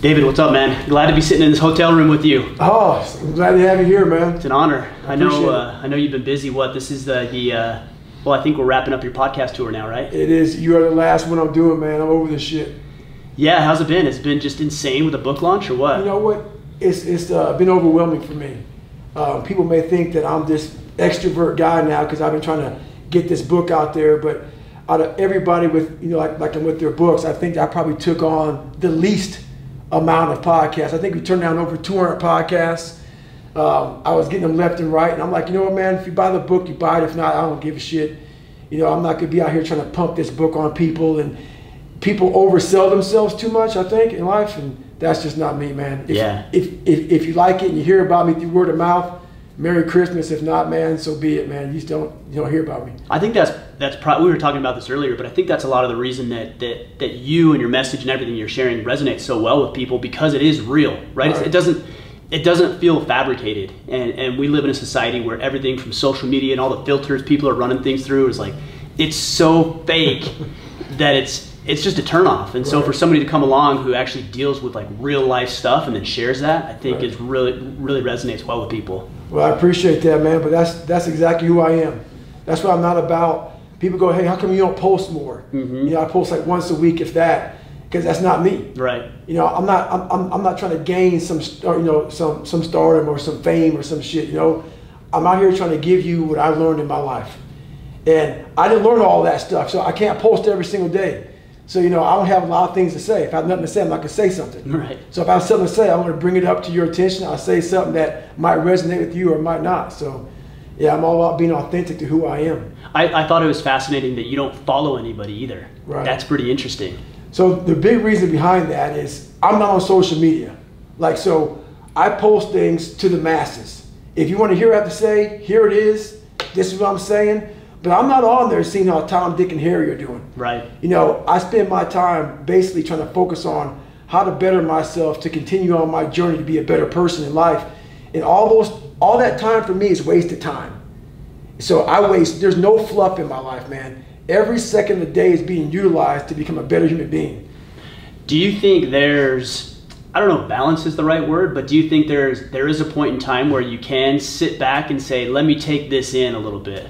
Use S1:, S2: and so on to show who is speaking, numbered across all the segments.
S1: David, what's up, man? Glad to be sitting in this hotel room with you.
S2: Oh, I'm glad to have you here, man.
S1: It's an honor. I,
S2: I
S1: know. Uh, I know you've been busy. What? This is the the. Uh, well, I think we're wrapping up your podcast tour now, right?
S2: It is. You are the last one I'm doing, man. I'm over this shit.
S1: Yeah. How's it been? It's been just insane with the book launch, or what?
S2: You know what? It's it's uh, been overwhelming for me. Um, people may think that I'm this extrovert guy now because I've been trying to get this book out there, but out of everybody with you know like like with their books, I think I probably took on the least amount of podcasts. I think we turned down over 200 podcasts. Um, I was getting them left and right, and I'm like, you know what, man? If you buy the book, you buy it. If not, I don't give a shit. You know, I'm not gonna be out here trying to pump this book on people, and people oversell themselves too much. I think in life, and that's just not me, man. If,
S1: Yeah.
S2: If, if if you like it and you hear about me through word of mouth, Merry Christmas. If not, man, so be it, man. You just don't you don't hear about me.
S1: I think that's that's pro- we were talking about this earlier, but I think that's a lot of the reason that that that you and your message and everything you're sharing resonates so well with people because it is real, right?
S2: Right.
S1: it doesn't it doesn't feel fabricated, and and we live in a society where everything from social media and all the filters people are running things through is like it's so fake that it's it's just a turnoff. And so for somebody to come along who actually deals with like real life stuff and then shares that, I think
S2: Right.
S1: is really really resonates well with people.
S2: Well, I appreciate that, man. But that's that's exactly who I am. That's what I'm not about. People go, hey, how come you don't post more? Mm-hmm. You know, I post like once a week, if that, because that's not me.
S1: Right.
S2: You know, I'm not I'm, I'm, I'm not trying to gain some you know some some stardom or some fame or some shit. You know, I'm out here trying to give you what I learned in my life, and I didn't learn all that stuff, so I can't post every single day. So you know, I don't have a lot of things to say. If I have nothing to say, I'm not gonna say something.
S1: Right.
S2: So if I have something to say, I'm gonna bring it up to your attention. I'll say something that might resonate with you or might not. So, yeah, I'm all about being authentic to who I am.
S1: I, I thought it was fascinating that you don't follow anybody either.
S2: Right.
S1: That's pretty interesting.
S2: So the big reason behind that is I'm not on social media. Like so I post things to the masses. If you want to hear what I have to say, here it is. This is what I'm saying. But I'm not on there seeing how Tom, Dick, and Harry are doing.
S1: Right.
S2: You know, I spend my time basically trying to focus on how to better myself to continue on my journey to be a better person in life. And all those all that time for me is wasted time. So I waste there's no fluff in my life, man. Every second of the day is being utilized to become a better human being.
S1: Do you think there's I don't know if balance is the right word, but do you think there's there is a point in time where you can sit back and say, "Let me take this in a little bit."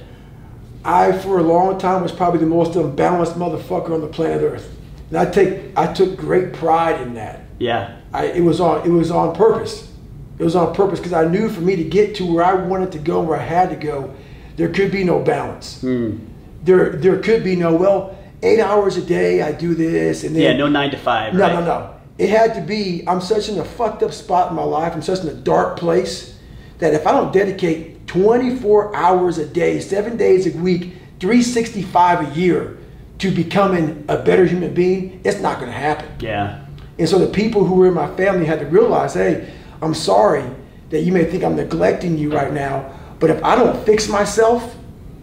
S2: I, for a long time, was probably the most unbalanced motherfucker on the planet Earth, and I take I took great pride in that.
S1: Yeah.
S2: I, it was on it was on purpose. It was on purpose because I knew for me to get to where I wanted to go, where I had to go, there could be no balance.
S1: Hmm.
S2: There there could be no well, eight hours a day I do this and then
S1: Yeah, no 9 to 5,
S2: no
S1: right?
S2: no no. It had to be. I'm such in a fucked up spot in my life. I'm such in a dark place that if I don't dedicate 24 hours a day, seven days a week, 365 a year to becoming a better human being, it's not going to happen.
S1: Yeah.
S2: And so the people who were in my family had to realize, hey, I'm sorry that you may think I'm neglecting you right now, but if I don't fix myself,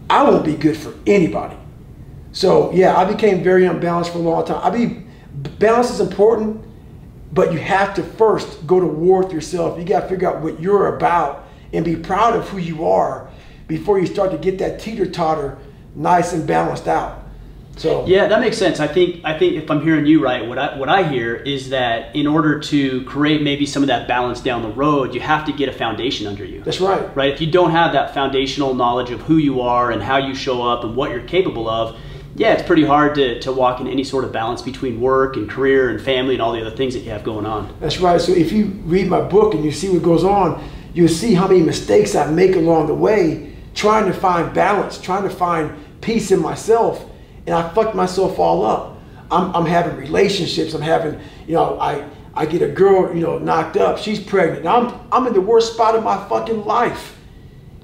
S2: I won't be good for anybody. So yeah, I became very unbalanced for a long time. I mean, balance is important, but you have to first go to war with yourself. You got to figure out what you're about and be proud of who you are before you start to get that teeter totter nice and balanced out. So
S1: Yeah, that makes sense. I think I think if I'm hearing you right, what I what I hear is that in order to create maybe some of that balance down the road, you have to get a foundation under you.
S2: that's right.
S1: right? If you don't have that foundational knowledge of who you are and how you show up and what you're capable of, yeah, it's pretty hard to, to walk in any sort of balance between work and career and family and all the other things that you have going on.
S2: That's right. So if you read my book and you see what goes on, you'll see how many mistakes I make along the way, trying to find balance, trying to find peace in myself, and I fucked myself all up. I'm, I'm having relationships. I'm having, you know, I I get a girl, you know, knocked up. She's pregnant. I'm I'm in the worst spot of my fucking life.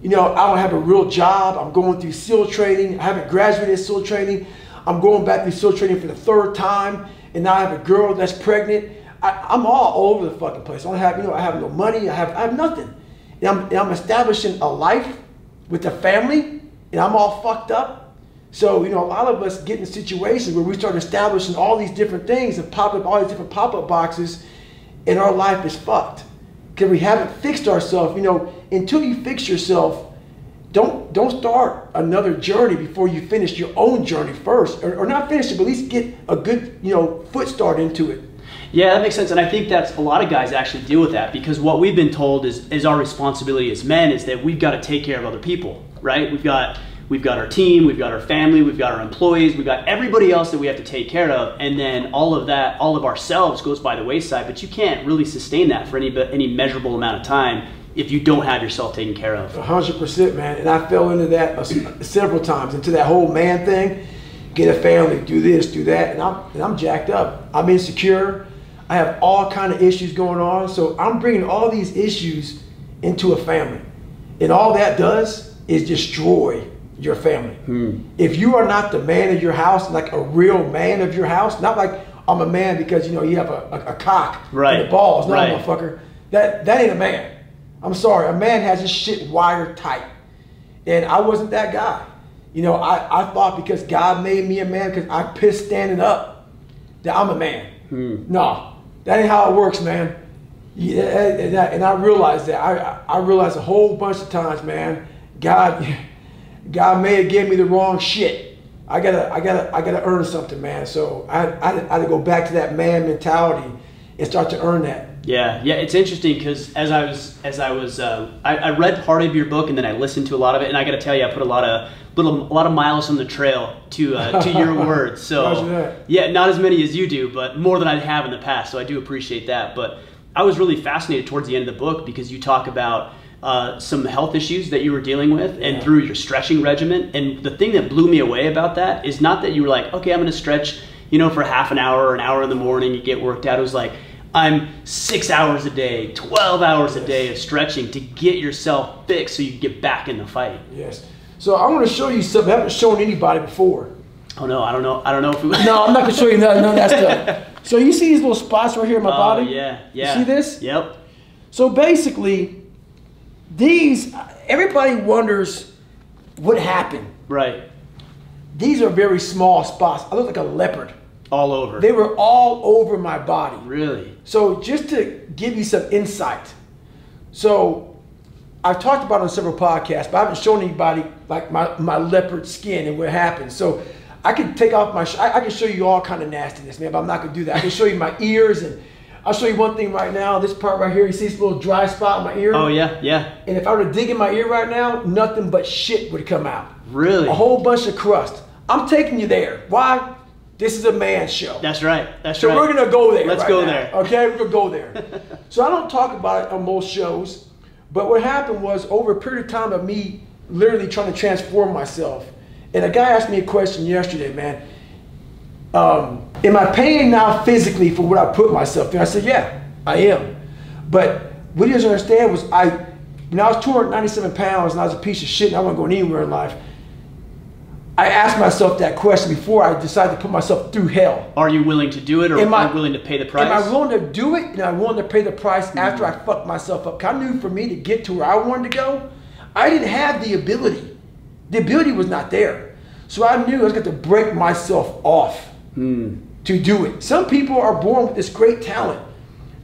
S2: You know, I don't have a real job. I'm going through SEAL training. I haven't graduated SEAL training. I'm going back through SEAL training for the third time, and now I have a girl that's pregnant. I, I'm all over the fucking place. I don't have, you know, I have no money. I have, I have nothing. I'm, I'm establishing a life with a family, and I'm all fucked up. So, you know, a lot of us get in situations where we start establishing all these different things and pop up all these different pop-up boxes, and our life is fucked because we haven't fixed ourselves. You know, until you fix yourself, don't don't start another journey before you finish your own journey first, or, or not finish it, but at least get a good you know foot start into it.
S1: Yeah, that makes sense, and I think that's a lot of guys actually deal with that because what we've been told is is our responsibility as men is that we've got to take care of other people, right? We've got we've got our team, we've got our family, we've got our employees, we've got everybody else that we have to take care of, and then all of that, all of ourselves goes by the wayside. But you can't really sustain that for any any measurable amount of time if you don't have yourself taken care of.
S2: hundred percent, man. And I fell into that uh, several times, into that whole man thing. Get a family, do this, do that, and I'm and I'm jacked up. I'm insecure. I have all kind of issues going on. So I'm bringing all these issues into a family. And all that does is destroy your family.
S1: Hmm.
S2: If you are not the man of your house, like a real man of your house, not like I'm a man because you know you have a, a, a cock
S1: Right.
S2: and the balls, no
S1: Right.
S2: motherfucker. That that ain't a man. I'm sorry, a man has his shit wired tight. And I wasn't that guy. You know, I, I thought because God made me a man because I pissed standing up that I'm a man. No, that ain't how it works, man. Yeah, and I, and I realized that. I, I realized a whole bunch of times, man. God, God may have gave me the wrong shit. I gotta, I gotta, I gotta earn something, man. So I, I, I had to go back to that man mentality and start to earn that.
S1: Yeah, yeah, it's interesting because as I was as I was uh, I, I read part of your book and then I listened to a lot of it and I got to tell you I put a lot of little a lot of miles on the trail to uh, to your words. So yeah, not as many as you do, but more than I have in the past. So I do appreciate that. But I was really fascinated towards the end of the book because you talk about uh, some health issues that you were dealing with and through your stretching regimen. And the thing that blew me away about that is not that you were like, okay, I'm going to stretch, you know, for half an hour or an hour in the morning, you get worked out. It was like, I'm six hours a day, 12 hours a day of stretching to get yourself fixed so you can get back in the fight.
S2: Yes. So I want to show you something I haven't shown anybody before.
S1: Oh no, I don't know. I don't know if we.
S2: No, I'm not gonna show you none, none of that stuff. So you see these little spots right here in my
S1: Oh
S2: body?
S1: yeah, yeah.
S2: see this?
S1: Yep.
S2: So basically, these everybody wonders what happened.
S1: Right.
S2: These are very small spots. I look like a leopard.
S1: All over.
S2: They were all over my body.
S1: really.
S2: So just to give you some insight, so I've talked about it on several podcasts, but I haven't shown anybody like my, my leopard skin and what happened. So I can take off my, sh- I, I can show you all kind of nastiness, man, but I'm not gonna do that. I can show you my ears and I'll show you one thing right now. This part right here, you see this little dry spot in my ear?
S1: Oh yeah, yeah.
S2: And if I were to dig in my ear right now, nothing but shit would come out.
S1: Really.
S2: A whole bunch of crust. I'm taking you there. Why? This is a man show.
S1: That's right. That's
S2: So
S1: right.
S2: we're gonna go there.
S1: Let's
S2: right
S1: go
S2: now,
S1: there.
S2: Okay, we're gonna go there. so I don't talk about it on most shows, but what happened was over a period of time of me literally trying to transform myself. And a guy asked me a question yesterday, man. Um, am I paying now physically for what I put myself through? I said, yeah, I am. But what he doesn't understand was I, when I was 297 pounds and I was a piece of shit and I wasn't going anywhere in life, I asked myself that question before I decided to put myself through hell.
S1: Are you willing to do it, or
S2: Am I-
S1: are you willing to pay the price?
S2: Am I willing to do it? And I willing to pay the price after I fucked myself up. I knew for me to get to where I wanted to go, I didn't have the ability. The ability was not there. So I knew I was going to break myself off
S1: Hmm.
S2: to do it. Some people are born with this great talent.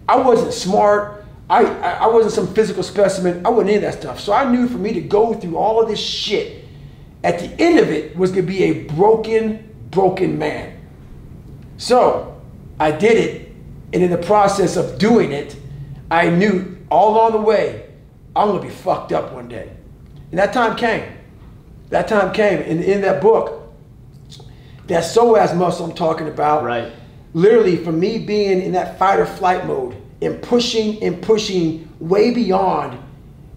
S2: I wasn't smart. I, I, I wasn't some physical specimen. I wasn't any of that stuff. So I knew for me to go through all of this shit, at the end of it was going to be a broken, broken man. So I did it, and in the process of doing it, I knew all along the way I'm gonna be fucked up one day. And that time came. That time came. And in that book, that psoas muscle I'm talking about,
S1: Right.
S2: literally for me being in that fight or flight mode and pushing and pushing way beyond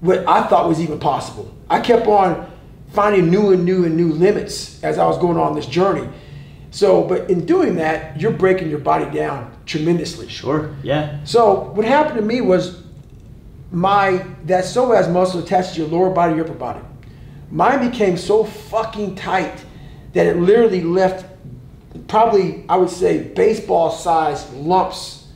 S2: what I thought was even possible. I kept on finding new and new and new limits as I was going on this journey. So, but in doing that, you're breaking your body down tremendously.
S1: Sure. Yeah.
S2: So what happened to me was my that psoas muscle attached to your lower body, your upper body. Mine became so fucking tight that it literally left probably I would say baseball sized lumps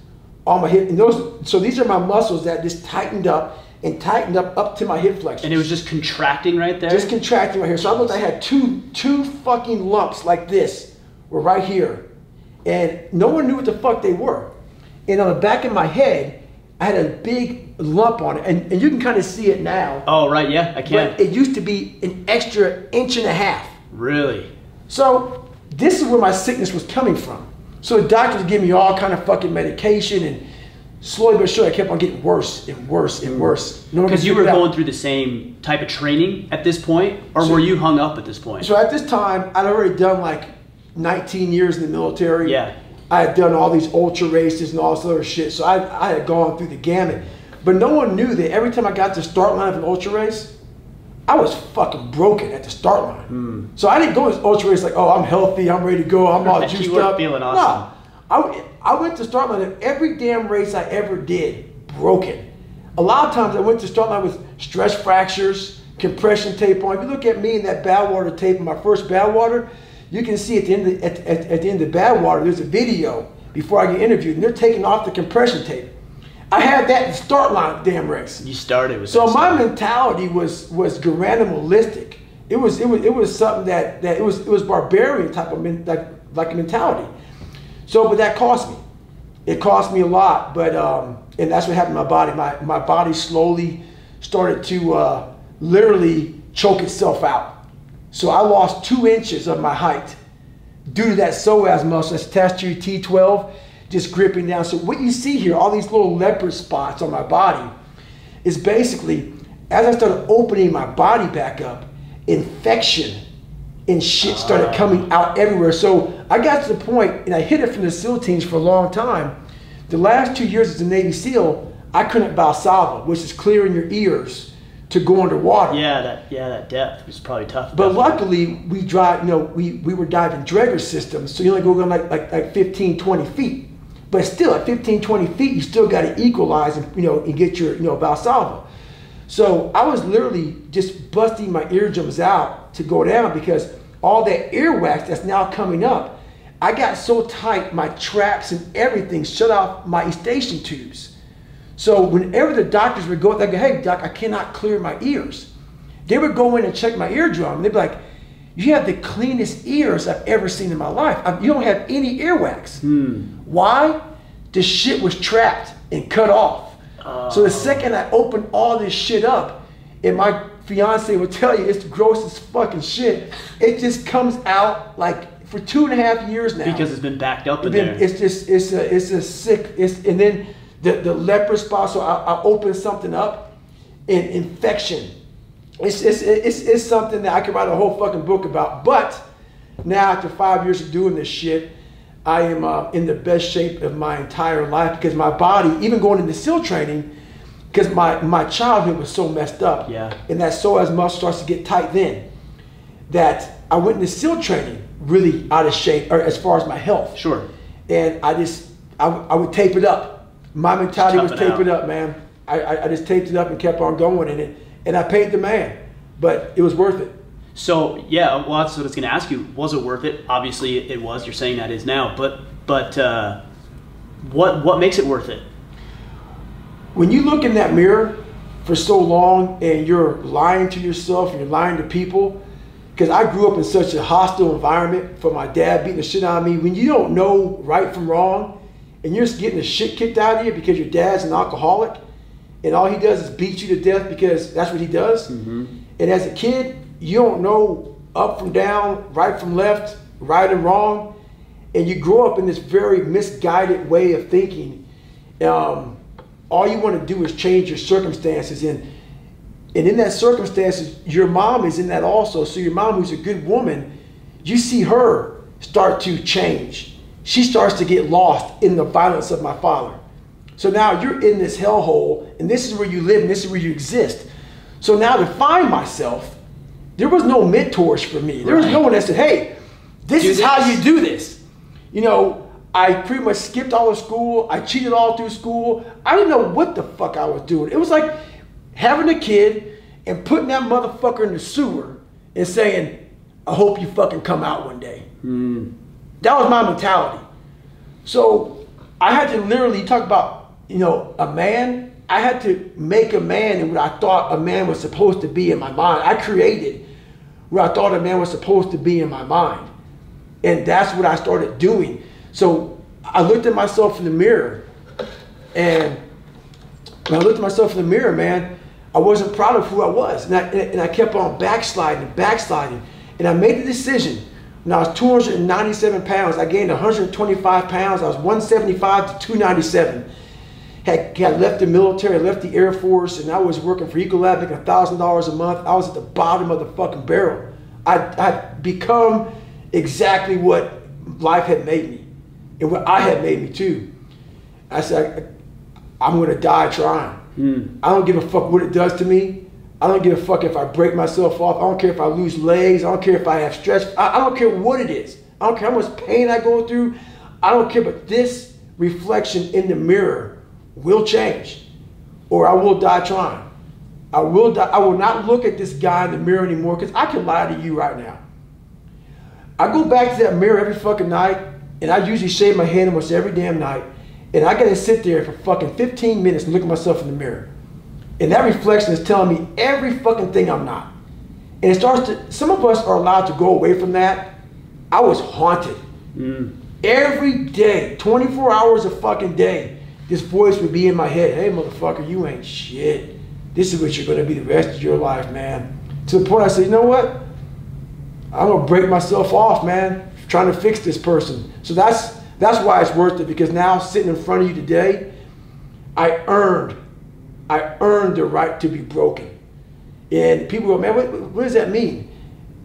S2: on my hip. And those so these are my muscles that just tightened up and tightened up up to my hip flexors.
S1: And it was just contracting right there.
S2: just contracting right here. So I looked I had two two fucking lumps like this were right here. And no one knew what the fuck they were. And on the back of my head, I had a big lump on it. And, and you can kind of see it now.
S1: oh right. Yeah. I can.
S2: But it used to be an extra inch and a half.
S1: really.
S2: So this is where my sickness was coming from. So the doctors give me all kind of fucking medication and slowly but surely I kept on getting worse and worse and worse. No
S1: Because you were going through the same type of training at this point, or were you hung up at this point?
S2: So at this time, I'd already done like 19 years in the military.
S1: Yeah.
S2: I had done all these ultra races and all this other shit. So I, I had gone through the gamut. But no one knew that every time I got to the start line of an ultra race, I was fucking broken at the start line.
S1: Hmm.
S2: So I didn't go to ultra race like, oh, I'm healthy, I'm ready to go, I'm all juiced up.
S1: feeling awesome.
S2: No, I, I went to start line every damn race I ever did broken. A lot of times I went to start line with stress fractures, compression tape on. If you look at me in that Badwater tape, my first Badwater, you can see at the end of, at, at, at the end of Badwater, there's a video before I get interviewed, and they're taking off the compression tape. I had that in start line damn race.
S1: You started with
S2: So my mentality was was animalistic. It was it was it was something that that it was it was barbarian type of men, like like mentality. So, but that cost me. It cost me a lot, but um, and that's what happened to my body. My my body slowly started to uh, literally choke itself out. So I lost two inches of my height due to that psoas muscle that's attached to your T12, just gripping down. So what you see here, all these little leopard spots on my body, is basically as I started opening my body back up, infection and shit started coming out everywhere. So I got to the point, and I hid it from the SEAL teams for a long time. The last two years as a Navy SEAL, I couldn't Valsalva, which is clearing your ears to go underwater.
S1: Yeah, that yeah that depth was probably tough.
S2: But luckily, we drive, you know, we, we were diving Draeger systems, so you only go like, like, like 15, 20 feet. But still, at 15, 20 feet, you still got to equalize and, you know, and get your, you know, Valsalva. So I was literally just busting my eardrums out to go down because all that earwax that's now coming up, I got so tight, my traps and everything shut off my eustachian tubes. So whenever the doctors would go, they'd go, hey, doc, I cannot clear my ears. They would go in and check my eardrum. They'd be like, you have the cleanest ears I've ever seen in my life. I- You don't have any earwax. Hmm. Why? The shit was trapped and cut off. Ah. So the second I opened all this shit up, and my fiance will tell you it's gross as fucking shit, it just comes out like for two and a half years now.
S1: because it's been backed up in
S2: And then
S1: there.
S2: it's just it's a it's a sick it's and then the the leper spot. So I, I open something up, and infection. It's, it's it's it's something that I could write a whole fucking book about. But now after five years of doing this shit, I am uh, in the best shape of my entire life because my body, even going into SEAL training, because my my childhood was so messed up.
S1: Yeah.
S2: And that psoas muscle starts to get tight then. That I went into SEAL training really out of shape, or as far as my health
S1: sure.
S2: and I just I, would- I would tape it up. My mentality was tape
S1: out.
S2: it up, man. I, I, I just taped it up and kept on going in it, and I paid the man, but it was worth it.
S1: So yeah, well, that's what I was going to ask you. Was it worth it? Obviously, it was. You're saying that is now, but but uh, what what makes it worth it?
S2: When you look in that mirror for so long and you're lying to yourself and you're lying to people, because I grew up in such a hostile environment for my dad beating the shit out of me. When you don't know right from wrong, and you're just getting the shit kicked out of you because your dad's an alcoholic, and all he does is beat you to death because that's what he does. And as a kid, you don't know up from down, right from left, right and wrong, and you grow up in this very misguided way of thinking. Um, all you want to do is change your circumstances, and and in that circumstances, your mom is in that also. So your mom, who's a good woman, you see her start to change. She starts to get lost in the violence of my father. So now you're in this hellhole, and this is where you live, and this is where you exist. So now to find myself, there was no mentors for me. There was no one that said, "Hey, this
S1: Do
S2: is how you do this." You know, I pretty much skipped all of school. I cheated all through school. I didn't know what the fuck I was doing. It was like having a kid and putting that motherfucker in the sewer and saying, "I hope you fucking come out one day." Hmm. That was my mentality. So I had to literally talk about, you know, a man. I had to make a man in what I thought a man was supposed to be in my mind. I created where I thought a man was supposed to be in my mind. And that's what I started doing. So I looked at myself in the mirror and when I looked at myself in the mirror, man, I wasn't proud of who I was. And I, and I kept on backsliding and backsliding. And I made the decision and I was 297 pounds. I gained 125 pounds. I was 175 to 297. Had, had left the military, left the Air Force, and I was working for Ecolab, making $1,000 a month. I was at the bottom of the fucking barrel. I, I'd become exactly what life had made me and what I had made me too. I said, I'm gonna die trying.
S1: Mm.
S2: I don't give a fuck what it does to me. I don't give a fuck if I break myself off. I don't care if I lose legs. I don't care if I have stretch. I, I don't care what it is. I don't care how much pain I go through. I don't care. But this reflection in the mirror will change, or I will die trying. I will die. I will not look at this guy in the mirror anymore because I can lie to you right now. I go back to that mirror every fucking night, and I usually shave my head almost every damn night, and I gotta sit there for fucking 15 minutes and look at myself in the mirror. And that reflection is telling me every fucking thing I'm not. And it starts to, some of us are allowed to go away from that. I was haunted.
S1: Mm.
S2: Every day, 24 hours a fucking day, this voice would be in my head. Hey, motherfucker, you ain't shit. This is what you're gonna be the rest of your life, man. To the point I said, you know what? I'm gonna break myself off, man, trying to fix this person. So that's that's why it's worth it because now sitting in front of you today, I earned, I earned the right to be broken. And people go, man, what, what does that mean?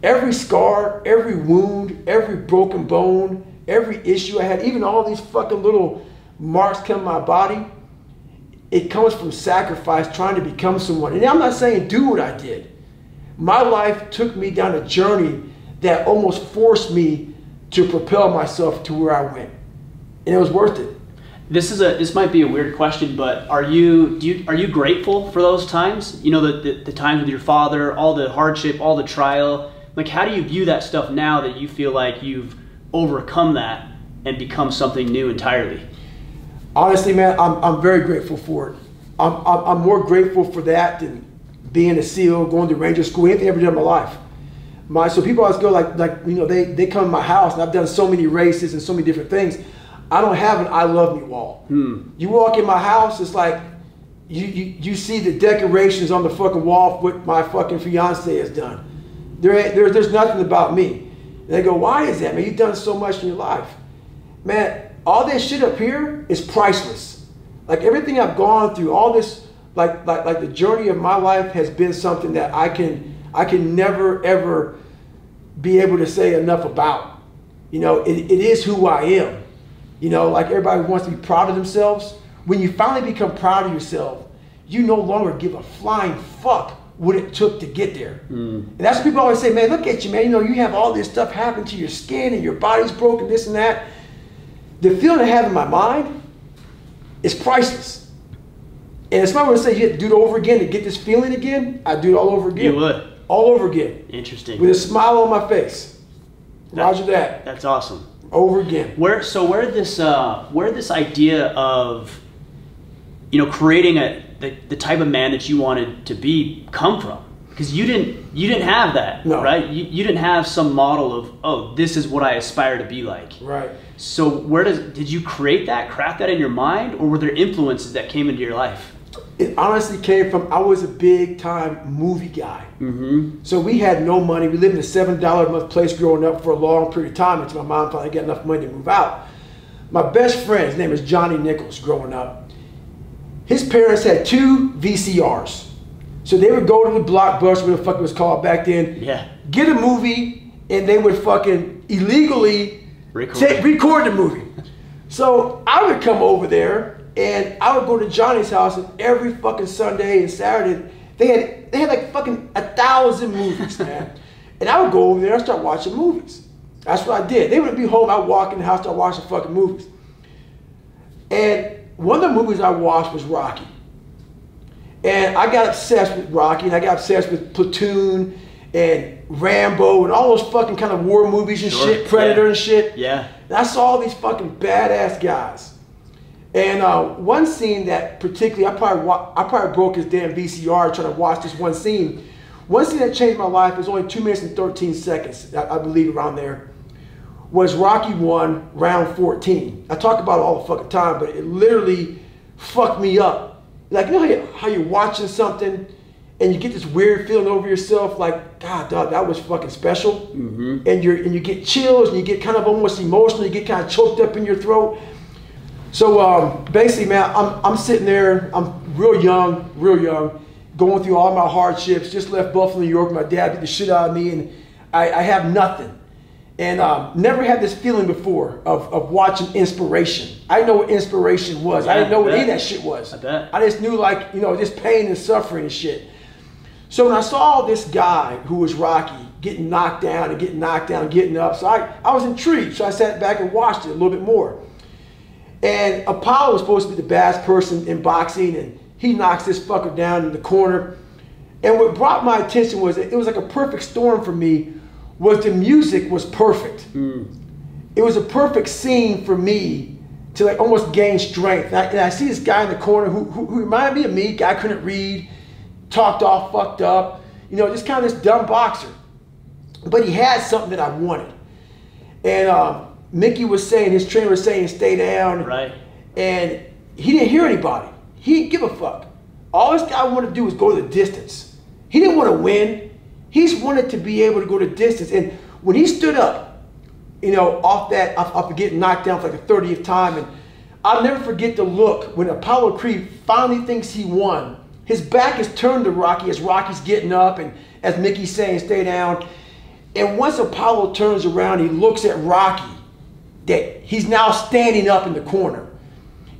S2: Every scar, every wound, every broken bone, every issue I had, even all these fucking little marks come my body, it comes from sacrifice, trying to become someone. And I'm not saying do what I did. My life took me down a journey that almost forced me to propel myself to where I went. And it was worth it.
S1: This is a this might be a weird question, but are you do you are you grateful for those times? You know the, the, the times with your father, all the hardship, all the trial. Like how do you view that stuff now that you feel like you've overcome that and become something new entirely?
S2: Honestly, man, I'm, I'm very grateful for it. I'm, I'm, I'm more grateful for that than being a SEAL, going to Ranger School, anything I ever did in my life. My, so people always go like, like you know, they, they come to my house and I've done so many races and so many different things. I don't have an I love me wall.
S1: Hmm.
S2: You walk in my house, it's like you, you, you see the decorations on the fucking wall of what my fucking fiance has done. There, there, there's nothing about me. And they go, why is that, man? You've done so much in your life. Man, all this shit up here is priceless. Like everything I've gone through, all this, like, like, like the journey of my life has been something that I can, I can never, ever be able to say enough about. You know, it, it is who I am. You know, like everybody wants to be proud of themselves. When you finally become proud of yourself, you no longer give a flying fuck what it took to get there. Mm. And that's what people always say, man, look at you, man. You know, you have all this stuff happen to your skin and your body's broken, this and that. The feeling I have in my mind is priceless. And if somebody would say you had to do it over again to get this feeling again, I'd do it all over again.
S1: You would.
S2: All over again.
S1: Interesting.
S2: With a smile on my face. Roger that.
S1: That's awesome.
S2: Over again.
S1: Where so where this uh, where this idea of you know creating a the, the type of man that you wanted to be come from? Because you didn't you didn't have that,
S2: No.
S1: right? You, you didn't have some model of oh this is what I aspire to be like.
S2: Right.
S1: So where does did you create that, craft that in your mind, or were there influences that came into your life?
S2: It honestly came from I was a big time movie guy.
S1: Mm-hmm.
S2: So we had no money. We lived in a seven dollar a month place growing up for a long period of time until my mom finally got enough money to move out. My best friend, his name is Johnny Nichols, growing up. His parents had two VCRs. So they would go to the blockbuster, whatever the fuck it was called back then,
S1: Yeah.
S2: get a movie, and they would fucking illegally
S1: Record.
S2: take, record the movie. So I would come over there and I would go to Johnny's house and every fucking Sunday and Saturday they had they had like fucking a thousand movies, man. and I would go over there and start watching movies. That's what I did. They would be home, I'd walk in the house, start watching fucking movies. And one of the movies I watched was Rocky. And I got obsessed with Rocky, and I got obsessed with Platoon and Rambo and all those fucking kind of war movies and
S1: Sure,
S2: shit, Predator
S1: yeah.
S2: and shit.
S1: Yeah.
S2: And I saw all these fucking badass guys. And uh, one scene that particularly, I probably wa- I probably broke his damn VCR trying to watch this one scene. One scene that changed my life was only two minutes and 13 seconds, I, I believe around there, was Rocky 1, round 14. I talk about it all the fucking time, but it literally fucked me up. Like, you know how, you, how you're watching something and you get this weird feeling over yourself, like God, dog, that was fucking special.
S1: Mm-hmm.
S2: And you and you get chills, and you get kind of almost emotional. You get kind of choked up in your throat. So um, basically, man, I'm I'm sitting there. I'm real young, real young, going through all my hardships. Just left Buffalo, New York. My dad beat the shit out of me, and I, I have nothing. And um, never had this feeling before of, of watching inspiration. I didn't know what inspiration was. I didn't know
S1: I
S2: what any of that shit was.
S1: I.
S2: I just knew like, you know, just pain and suffering and shit. So when I saw this guy who was Rocky getting knocked down and getting knocked down, getting up, so I, I was intrigued. So I sat back and watched it a little bit more. And Apollo was supposed to be the baddest person in boxing, and he knocks this fucker down in the corner. And what brought my attention was it was like a perfect storm for me. Was the music was perfect. It was a perfect scene for me to like almost gain strength. And I, and I see this guy in the corner who, who, who reminded me of me. Guy couldn't read, talked all fucked up, you know, just kind of this dumb boxer. But he had something that I wanted. And um, Mickey was saying, his trainer was saying, stay down.
S1: Right.
S2: And he didn't hear anybody. He didn't give a fuck. All this guy wanted to do was go to the distance. He didn't want to win. He just wanted to be able to go the distance. And when he stood up, you know, off that, off, off of getting knocked down for like the 30th time, and I'll never forget the look when Apollo Creed finally thinks he won. His back is turned to Rocky as Rocky's getting up, and as Mickey's saying, stay down. And once Apollo turns around, he looks at Rocky, that he's now standing up in the corner.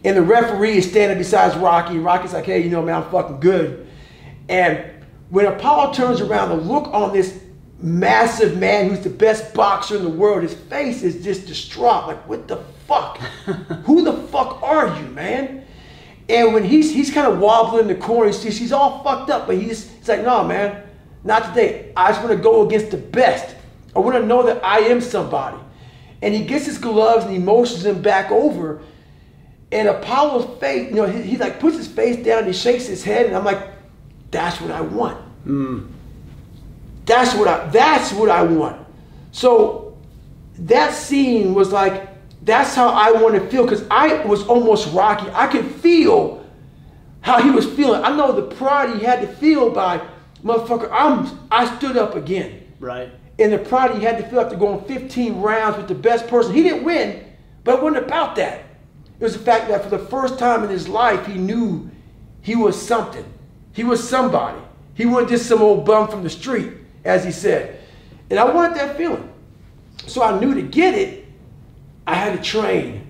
S2: And the referee is standing beside Rocky, and Rocky's like, hey, you know, man, I'm fucking good. And when Apollo turns around, the look on this massive man who's the best boxer in the world, his face is just distraught. Like, what the fuck? Who the fuck are you, man? And when he's he's kind of wobbling in the corner, he's, he's all fucked up, but he's, he's like, no, man, not today. I just want to go against the best. I want to know that I am somebody. And he gets his gloves and he motions him back over. And Apollo's face, you know, he, he like puts his face down, he shakes his head, and I'm like, that's what I want. Hmm. That's what I that's what I want. So that scene was like, that's how I want to feel, because I was almost Rocky. I could feel how he was feeling. I know the pride he had to feel by motherfucker, I'm I stood up again.
S1: Right.
S2: And the pride he had to feel after going 15 rounds with the best person. He didn't win, but it wasn't about that. It was the fact that for the first time in his life, he knew he was something. He was somebody. He wasn't just some old bum from the street, as he said. And I wanted that feeling. So I knew to get it, I had to train.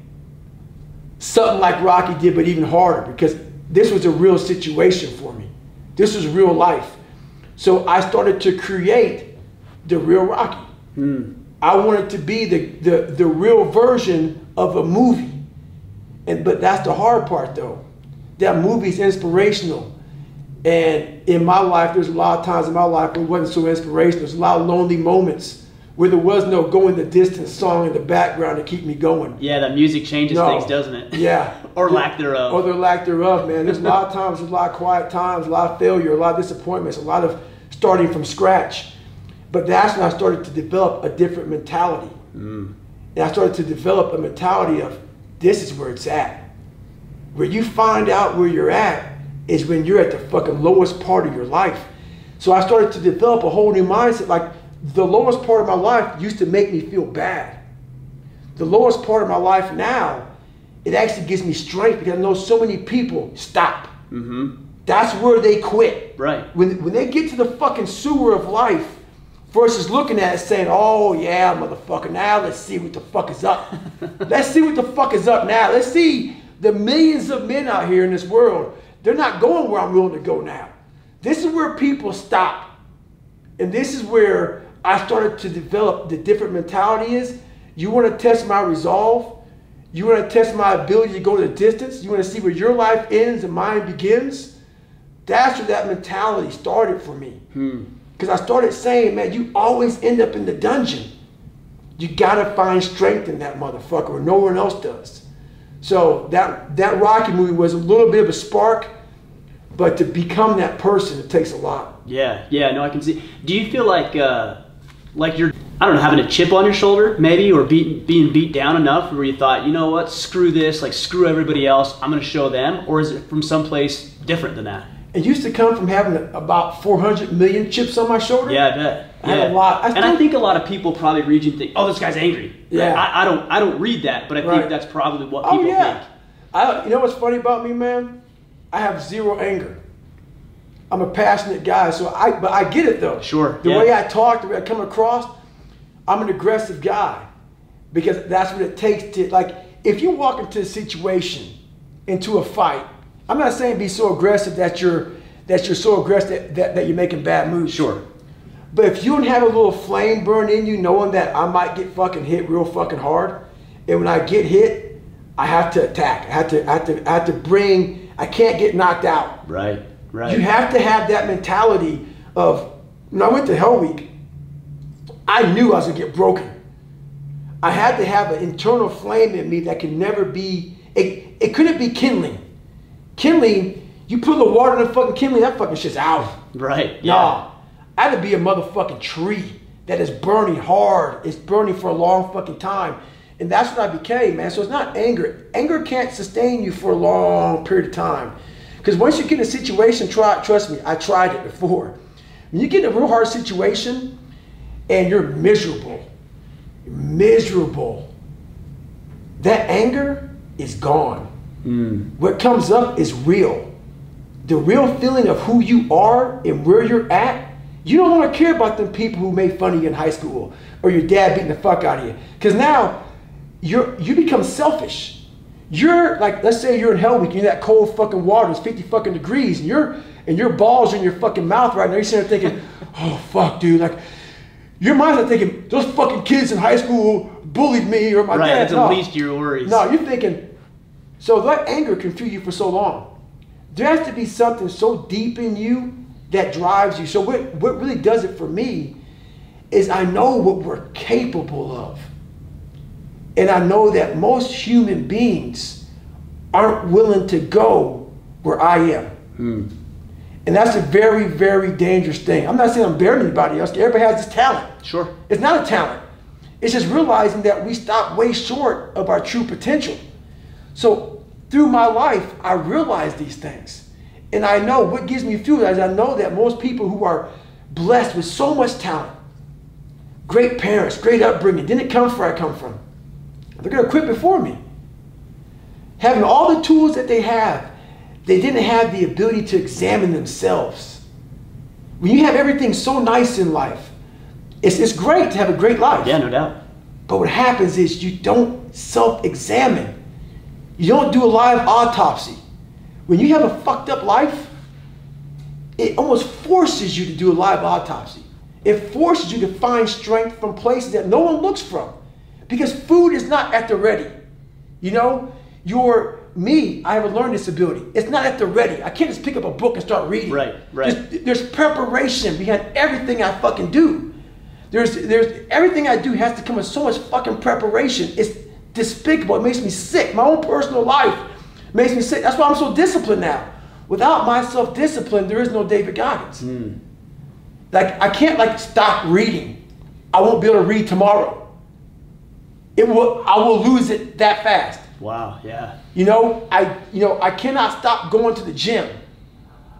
S2: Something like Rocky did, but even harder, because this was a real situation for me. This was real life. So I started to create the real Rocky. I wanted to be the, the, the real version of a movie. And but that's the hard part though. That movie's inspirational. And in my life, there's a lot of times in my life where it wasn't so inspirational. There's a lot of lonely moments where there was no going the distance song in the background to keep me going.
S1: Yeah, that music changes
S2: No.
S1: things, doesn't it?
S2: Yeah.
S1: or lack thereof.
S2: Or the lack thereof, man. There's a lot of times, there's a lot of quiet times, a lot of failure, a lot of disappointments, a lot of starting from scratch. But that's when I started to develop a different mentality. And I started to develop a mentality of this is where it's at. Where you find out where you're at is when you're at the fucking lowest part of your life. So I started to develop a whole new mindset. Like the lowest part of my life used to make me feel bad. The lowest part of my life now, it actually gives me strength because I know so many people stop.
S1: mm-hmm.
S2: That's where they quit.
S1: Right.
S2: When, when they get to the fucking sewer of life, versus looking at it saying, oh yeah, motherfucker, now let's see what the fuck is up. let's see what the fuck is up now. Let's see the millions of men out here in this world. They're not going where I'm willing to go now. This is where people stop. And this is where I started to develop the different mentality is. You want to test my resolve? You want to test my ability to go the distance? You want to see where your life ends and mine begins? That's where that mentality started for me. Hmm. Because I started saying, man, you always end up in the dungeon. You gotta find strength in that motherfucker, or no one else does. So that that Rocky movie was a little bit of a spark, but to become that person, it takes a lot.
S1: Yeah, yeah, no, I can see. Do you feel like, uh, like you're, I don't know, having a chip on your shoulder, maybe, or being beat down enough where you thought, you know what, screw this, like screw everybody else, I'm gonna show them, or is it from someplace different than that?
S2: It used to come from having about 400 million chips on my shoulder.
S1: Yeah, I bet.
S2: I had
S1: Yeah.
S2: a lot. I
S1: and I think a lot of people probably read you and think, "Oh, this guy's angry."
S2: Yeah.
S1: I, I don't. I don't read that, but I
S2: Right.
S1: think that's probably what people Oh
S2: yeah.
S1: think.
S2: I, you know what's funny about me, man? I have zero anger. I'm a passionate guy, so I but I get it though.
S1: Sure,
S2: The
S1: yeah.
S2: way I talk, the way I come across, I'm an aggressive guy because that's what it takes to like. If you walk into a situation, into a fight, I'm not saying be so aggressive that you're that you're so aggressive that, that, that you're making bad moves.
S1: Sure.
S2: But if you don't have a little flame burn in you, knowing that I might get fucking hit real fucking hard, and when I get hit, I have to attack. I have to, I have to, I have to bring. I can't get knocked out.
S1: Right. Right.
S2: You have to have that mentality of. When I went to Hell Week, I knew I was gonna get broken. I had to have an internal flame in me that could never be. It, it couldn't be kindling. Kindling, you put a little water in the fucking kindling, that fucking shit's out.
S1: right. Yeah.
S2: Nah, I had to be a motherfucking tree that is burning hard. It's burning for a long fucking time. And that's what I became, man. So it's not anger. Anger can't sustain you for a long period of time. Because once you get in a situation, try trust me, I tried it before. When you get in a real hard situation and you're miserable, miserable, that anger is gone. Mm. What comes up is real the real feeling of who you are and where you're at, you don't want to care about them people who made fun of you in high school or your dad beating the fuck out of you. Because now you're you become selfish. You're like, let's say you're in hell week, you're in that cold fucking water, it's 50 fucking degrees, and you're and your balls are in your fucking mouth right now. You're sitting there thinking, oh fuck, dude, like your mind's not thinking, those fucking kids in high school bullied me or my
S1: Right.
S2: dad.
S1: That's
S2: No.
S1: the least your worries.
S2: No, you're thinking, so that anger can fuel you for so long. There has to be something so deep in you that drives you. So what, what really does it for me is I know what we're capable of. And I know that most human beings aren't willing to go where I am. Hmm. And that's a very, very dangerous thing. I'm not saying I'm better than anybody else. Everybody has this talent.
S1: Sure.
S2: It's not a talent. It's just realizing that we stop way short of our true potential. So through my life, I realize these things. And I know what gives me fuel is I know that most people who are blessed with so much talent, great parents, great upbringing, didn't come from where I come from. They're going to quit before me. Having all the tools that they have, they didn't have the ability to examine themselves. When you have everything so nice in life, it's, it's great to have a great life.
S1: Yeah, no doubt.
S2: But what happens is you don't self examine, you don't do a live autopsy. When you have a fucked up life, it almost forces you to do a live autopsy. It forces you to find strength from places that no one looks from. Because food is not at the ready. You know, your me, I have a learning disability. It's not at the ready. I can't just pick up a book and start reading.
S1: Right, right.
S2: There's, there's preparation behind everything I fucking do. There's, there's everything I do has to come with so much fucking preparation. It's despicable. It makes me sick. My own personal life makes me sick. That's why I'm so disciplined now. Without my self-discipline, there is no David Goggins.
S1: Hmm.
S2: Like I can't like stop reading. I won't be able to read tomorrow. It will. I will lose it that fast.
S1: Wow. Yeah.
S2: You know, I you know I cannot stop going to the gym.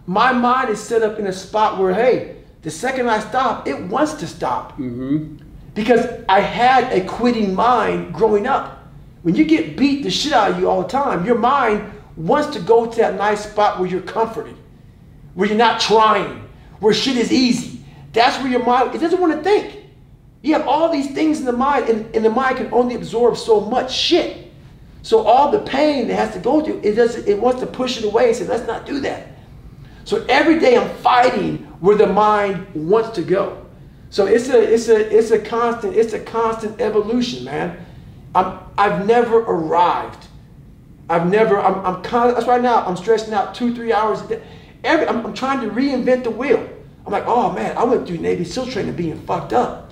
S2: My mind is set up in a spot where hey, the second I stop, it wants to stop. Because I had a quitting mind growing up. When you get beat the shit out of you all the time, your mind wants to go to that nice spot where you're comforted, where you're not trying, where shit is easy. That's where your mind, it doesn't want to think. You have all these things in the mind, and, and the mind can only absorb so much shit. So all the pain that has to go through, it does it wants to push it away and say, let's not do that. So every day I'm fighting where the mind wants to go. So it's a it's a it's a constant it's a constant evolution, man. I'm I've never arrived. I've never I'm I'm con- that's right now I'm stressing out two three hours. Every I'm, I'm trying to reinvent the wheel. I'm like, oh man, I went through Navy SEAL training being fucked up.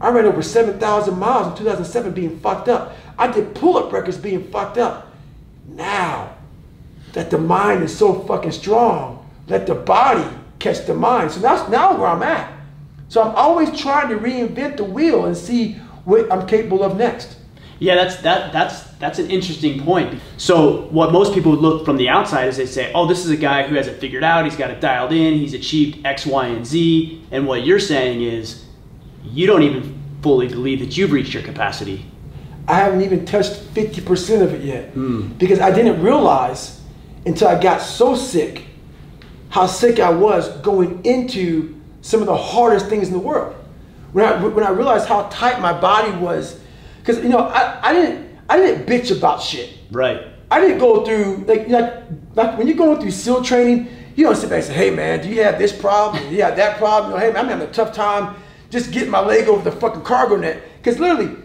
S2: I ran over 7,000 miles in 2007 being fucked up. I did pull-up records being fucked up. Now that the mind is so fucking strong, let the body catch the mind. So that's now where I'm at. So I'm always trying to reinvent the wheel and see what I'm capable of next.
S1: Yeah, that's that that's that's an interesting point. So what most people look from the outside is they say, "Oh, this is a guy who has it figured out. He's got it dialed in. He's achieved X, Y, and Z." And what you're saying is, you don't even fully believe that you've reached your capacity.
S2: I haven't even touched 50% of it yet hmm. because I didn't realize until I got so sick how sick I was going into some of the hardest things in the world. When I, when I realized how tight my body was, because you know I, I didn't I didn't bitch about shit.
S1: Right.
S2: I didn't go through like like like when you're going through SEAL training, you don't sit back and say, "Hey man, do you have this problem? Do you have that problem? You know, hey man, I'm having a tough time just getting my leg over the fucking cargo net." Because literally,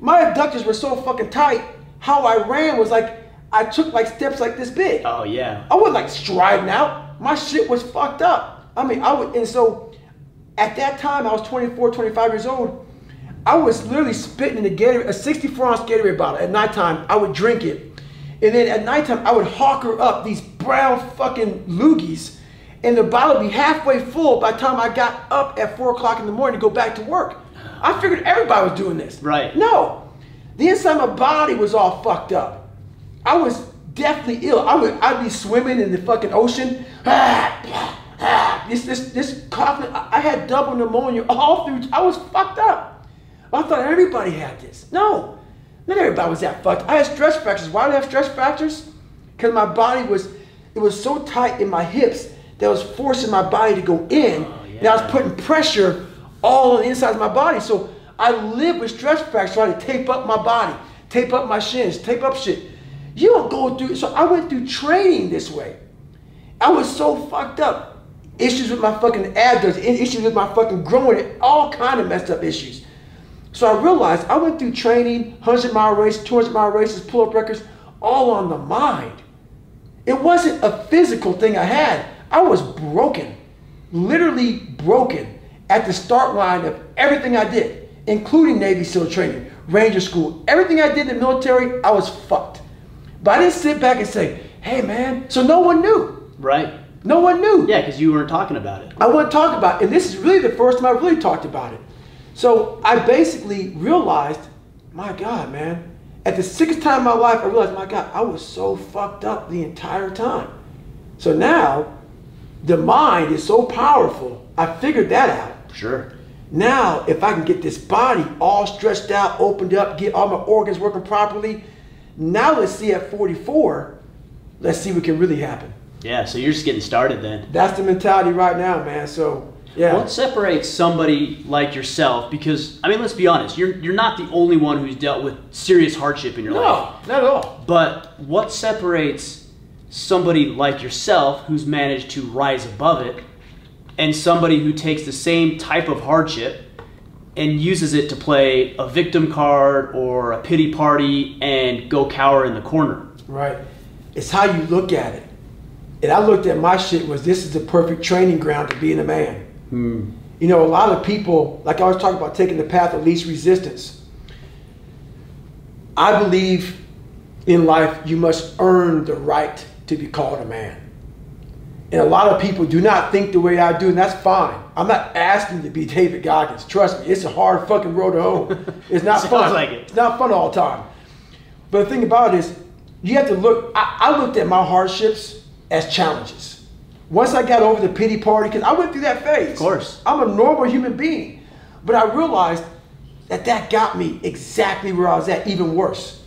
S2: my abductors were so fucking tight. How I ran was like I took like steps like this big.
S1: Oh yeah.
S2: I wasn't like striding out. My shit was fucked up. I mean, I would, and so at that time, I was 24, 25 years old. I was literally spitting in a Gatorade, a 64 ounce Gatorade bottle. At nighttime, I would drink it. And then at nighttime, I would hawker up these brown fucking loogies. And the bottle would be halfway full by the time I got up at 4 o'clock in the morning to go back to work. I figured everybody was doing this.
S1: Right.
S2: No. The inside of my body was all fucked up. I was deathly ill. I would I'd be swimming in the fucking ocean. This this this coughing. I I had double pneumonia all through. I was fucked up. I thought everybody had this. No, not everybody was that fucked. I had stress fractures. Why did I have stress fractures? Because my body was it was so tight in my hips that was forcing my body to go in. Oh, and I was putting pressure all on the inside of my body. So I lived with stress fractures, trying to tape up my body, tape up my shins, tape up shit. You don't go through. So I went through training this way. I was so fucked up. Issues with my fucking abdomen, issues with my fucking groin, all kind of messed up issues. So I realized I went through training, 100 mile race, 200 mile races, pull up records, all on the mind. It wasn't a physical thing I had. I was broken, literally broken at the start line of everything I did, including Navy SEAL training, Ranger School, everything I did in the military, I was fucked. But I didn't sit back and say, hey man, so no one knew.
S1: Right.
S2: No one knew.
S1: Yeah, because you weren't talking about it.
S2: I want to talk about, it. and this is really the first time I really talked about it. So I basically realized, my God, man, at the sixth time in my life, I realized, my God, I was so fucked up the entire time. So now, the mind is so powerful. I figured that out.
S1: Sure.
S2: Now, if I can get this body all stretched out, opened up, get all my organs working properly, now let's see at 44, let's see what can really happen.
S1: Yeah. So you're just getting started then.
S2: That's the mentality right now, man. So, yeah.
S1: What separates somebody like yourself? Because I mean, let's be honest. You're you're not the only one who's dealt with serious hardship in your life.
S2: No, not at all.
S1: But what separates somebody like yourself who's managed to rise above it and somebody who takes the same type of hardship and uses it to play a victim card or a pity party and go cower in the corner?
S2: Right. It's how you look at it. And I looked at my shit was this is the perfect training ground to being a man. Hmm. You know, a lot of people, like I was talking about taking the path of least resistance. I believe in life you must earn the right to be called a man. And a lot of people do not think the way I do, and that's fine. I'm not asking to be David Goggins. Trust me, it's a hard fucking road to hoe. It's not
S1: Sounds
S2: fun.
S1: like it.
S2: It's not fun all the time. But the thing about it is, you have to look. I, I looked at my hardships as challenges. Once I got over the pity party, because I went through that phase. Of
S1: course.
S2: I'm a normal human being. But I realized that that got me exactly where I was at, even worse.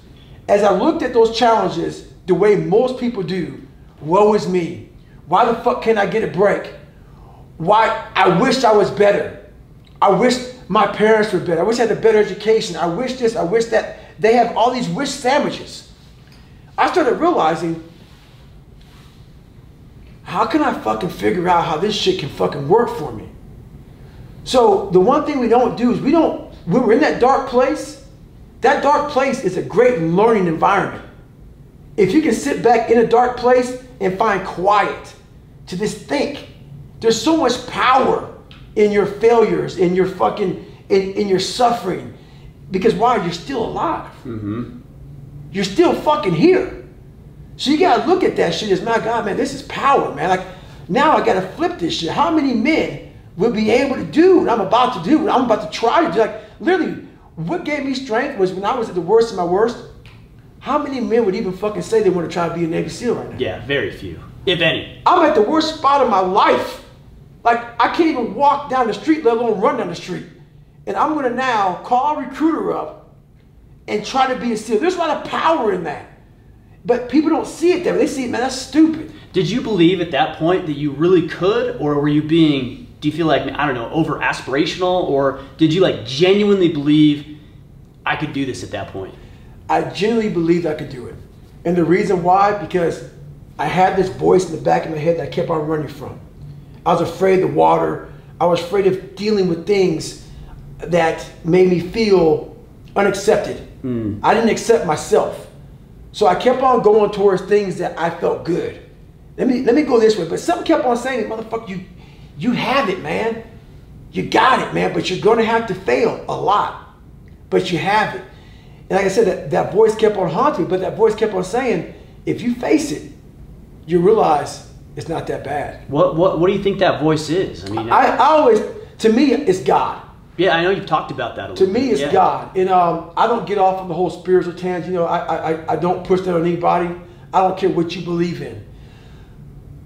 S2: As I looked at those challenges the way most people do, woe is me. Why the fuck can't I get a break? Why I wish I was better. I wish my parents were better. I wish I had a better education. I wish this, I wish that. They have all these wish sandwiches. I started realizing how can I fucking figure out how this shit can fucking work for me? So the one thing we don't do is we don't, when we're in that dark place, that dark place is a great learning environment. If you can sit back in a dark place and find quiet to just think, there's so much power in your failures, in your fucking, in, in your suffering. Because why? You're still alive. Mm-hmm. You're still fucking here. So you gotta look at that shit as, my God, man, this is power, man. Like, now I gotta flip this shit. How many men will be able to do what I'm about to do, what I'm about to try to do? Like, literally, what gave me strength was when I was at the worst of my worst. How many men would even fucking say they want to try to be a Navy SEAL right now?
S1: Yeah, very few, if any.
S2: I'm at the worst spot of my life. Like I can't even walk down the street, let alone run down the street. And I'm gonna now call a recruiter up and try to be a SEAL. There's a lot of power in that. But people don't see it there. They see it, man, that's stupid.
S1: Did you believe at that point that you really could, or were you being, do you feel like, I don't know, over aspirational, or did you like genuinely believe I could do this at that point?
S2: I genuinely believed I could do it. And the reason why, because I had this voice in the back of my head that I kept on running from. I was afraid of the water. I was afraid of dealing with things that made me feel unaccepted.
S1: Mm.
S2: I didn't accept myself. So I kept on going towards things that I felt good. Let me let me go this way. But something kept on saying, motherfucker, you you have it, man. You got it, man, but you're gonna have to fail a lot. But you have it. And like I said, that, that voice kept on haunting me, but that voice kept on saying, if you face it, you realize it's not that bad.
S1: What what what do you think that voice is? I mean,
S2: I, I always, to me, it's God.
S1: Yeah, I know you've talked about that a
S2: To
S1: little.
S2: me,
S1: bit.
S2: it's
S1: Yeah.
S2: God. And um, I don't get off on the whole spiritual tangent. You know, I, I, I don't push that on anybody. I don't care what you believe in.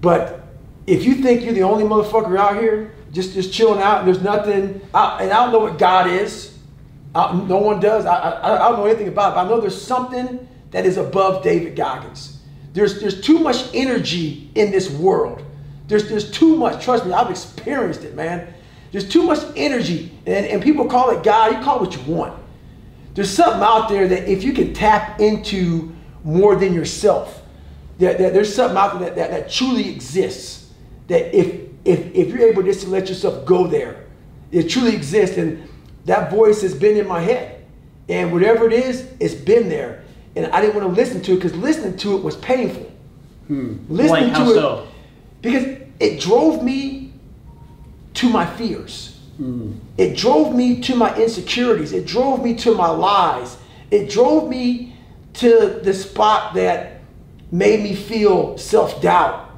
S2: But if you think you're the only motherfucker out here, just just chilling out, and there's nothing, I, and I don't know what God is. I, no one does. I, I, I don't know anything about it. But I know there's something that is above David Goggins. There's there's too much energy in this world. There's there's too much. Trust me, I've experienced it, man. There's too much energy, and, and people call it God. You call it what you want. There's something out there that if you can tap into more than yourself, that, that there's something out there that, that, that truly exists. That if if if you're able just to let yourself go there, it truly exists. And that voice has been in my head, and whatever it is, it's been there. And I didn't want to listen to it because listening to it was painful. Listening
S1: Hmm. Like how
S2: to it
S1: so?
S2: because it drove me to my fears. It drove me to my insecurities. It drove me to my lies. It drove me to the spot that made me feel self doubt.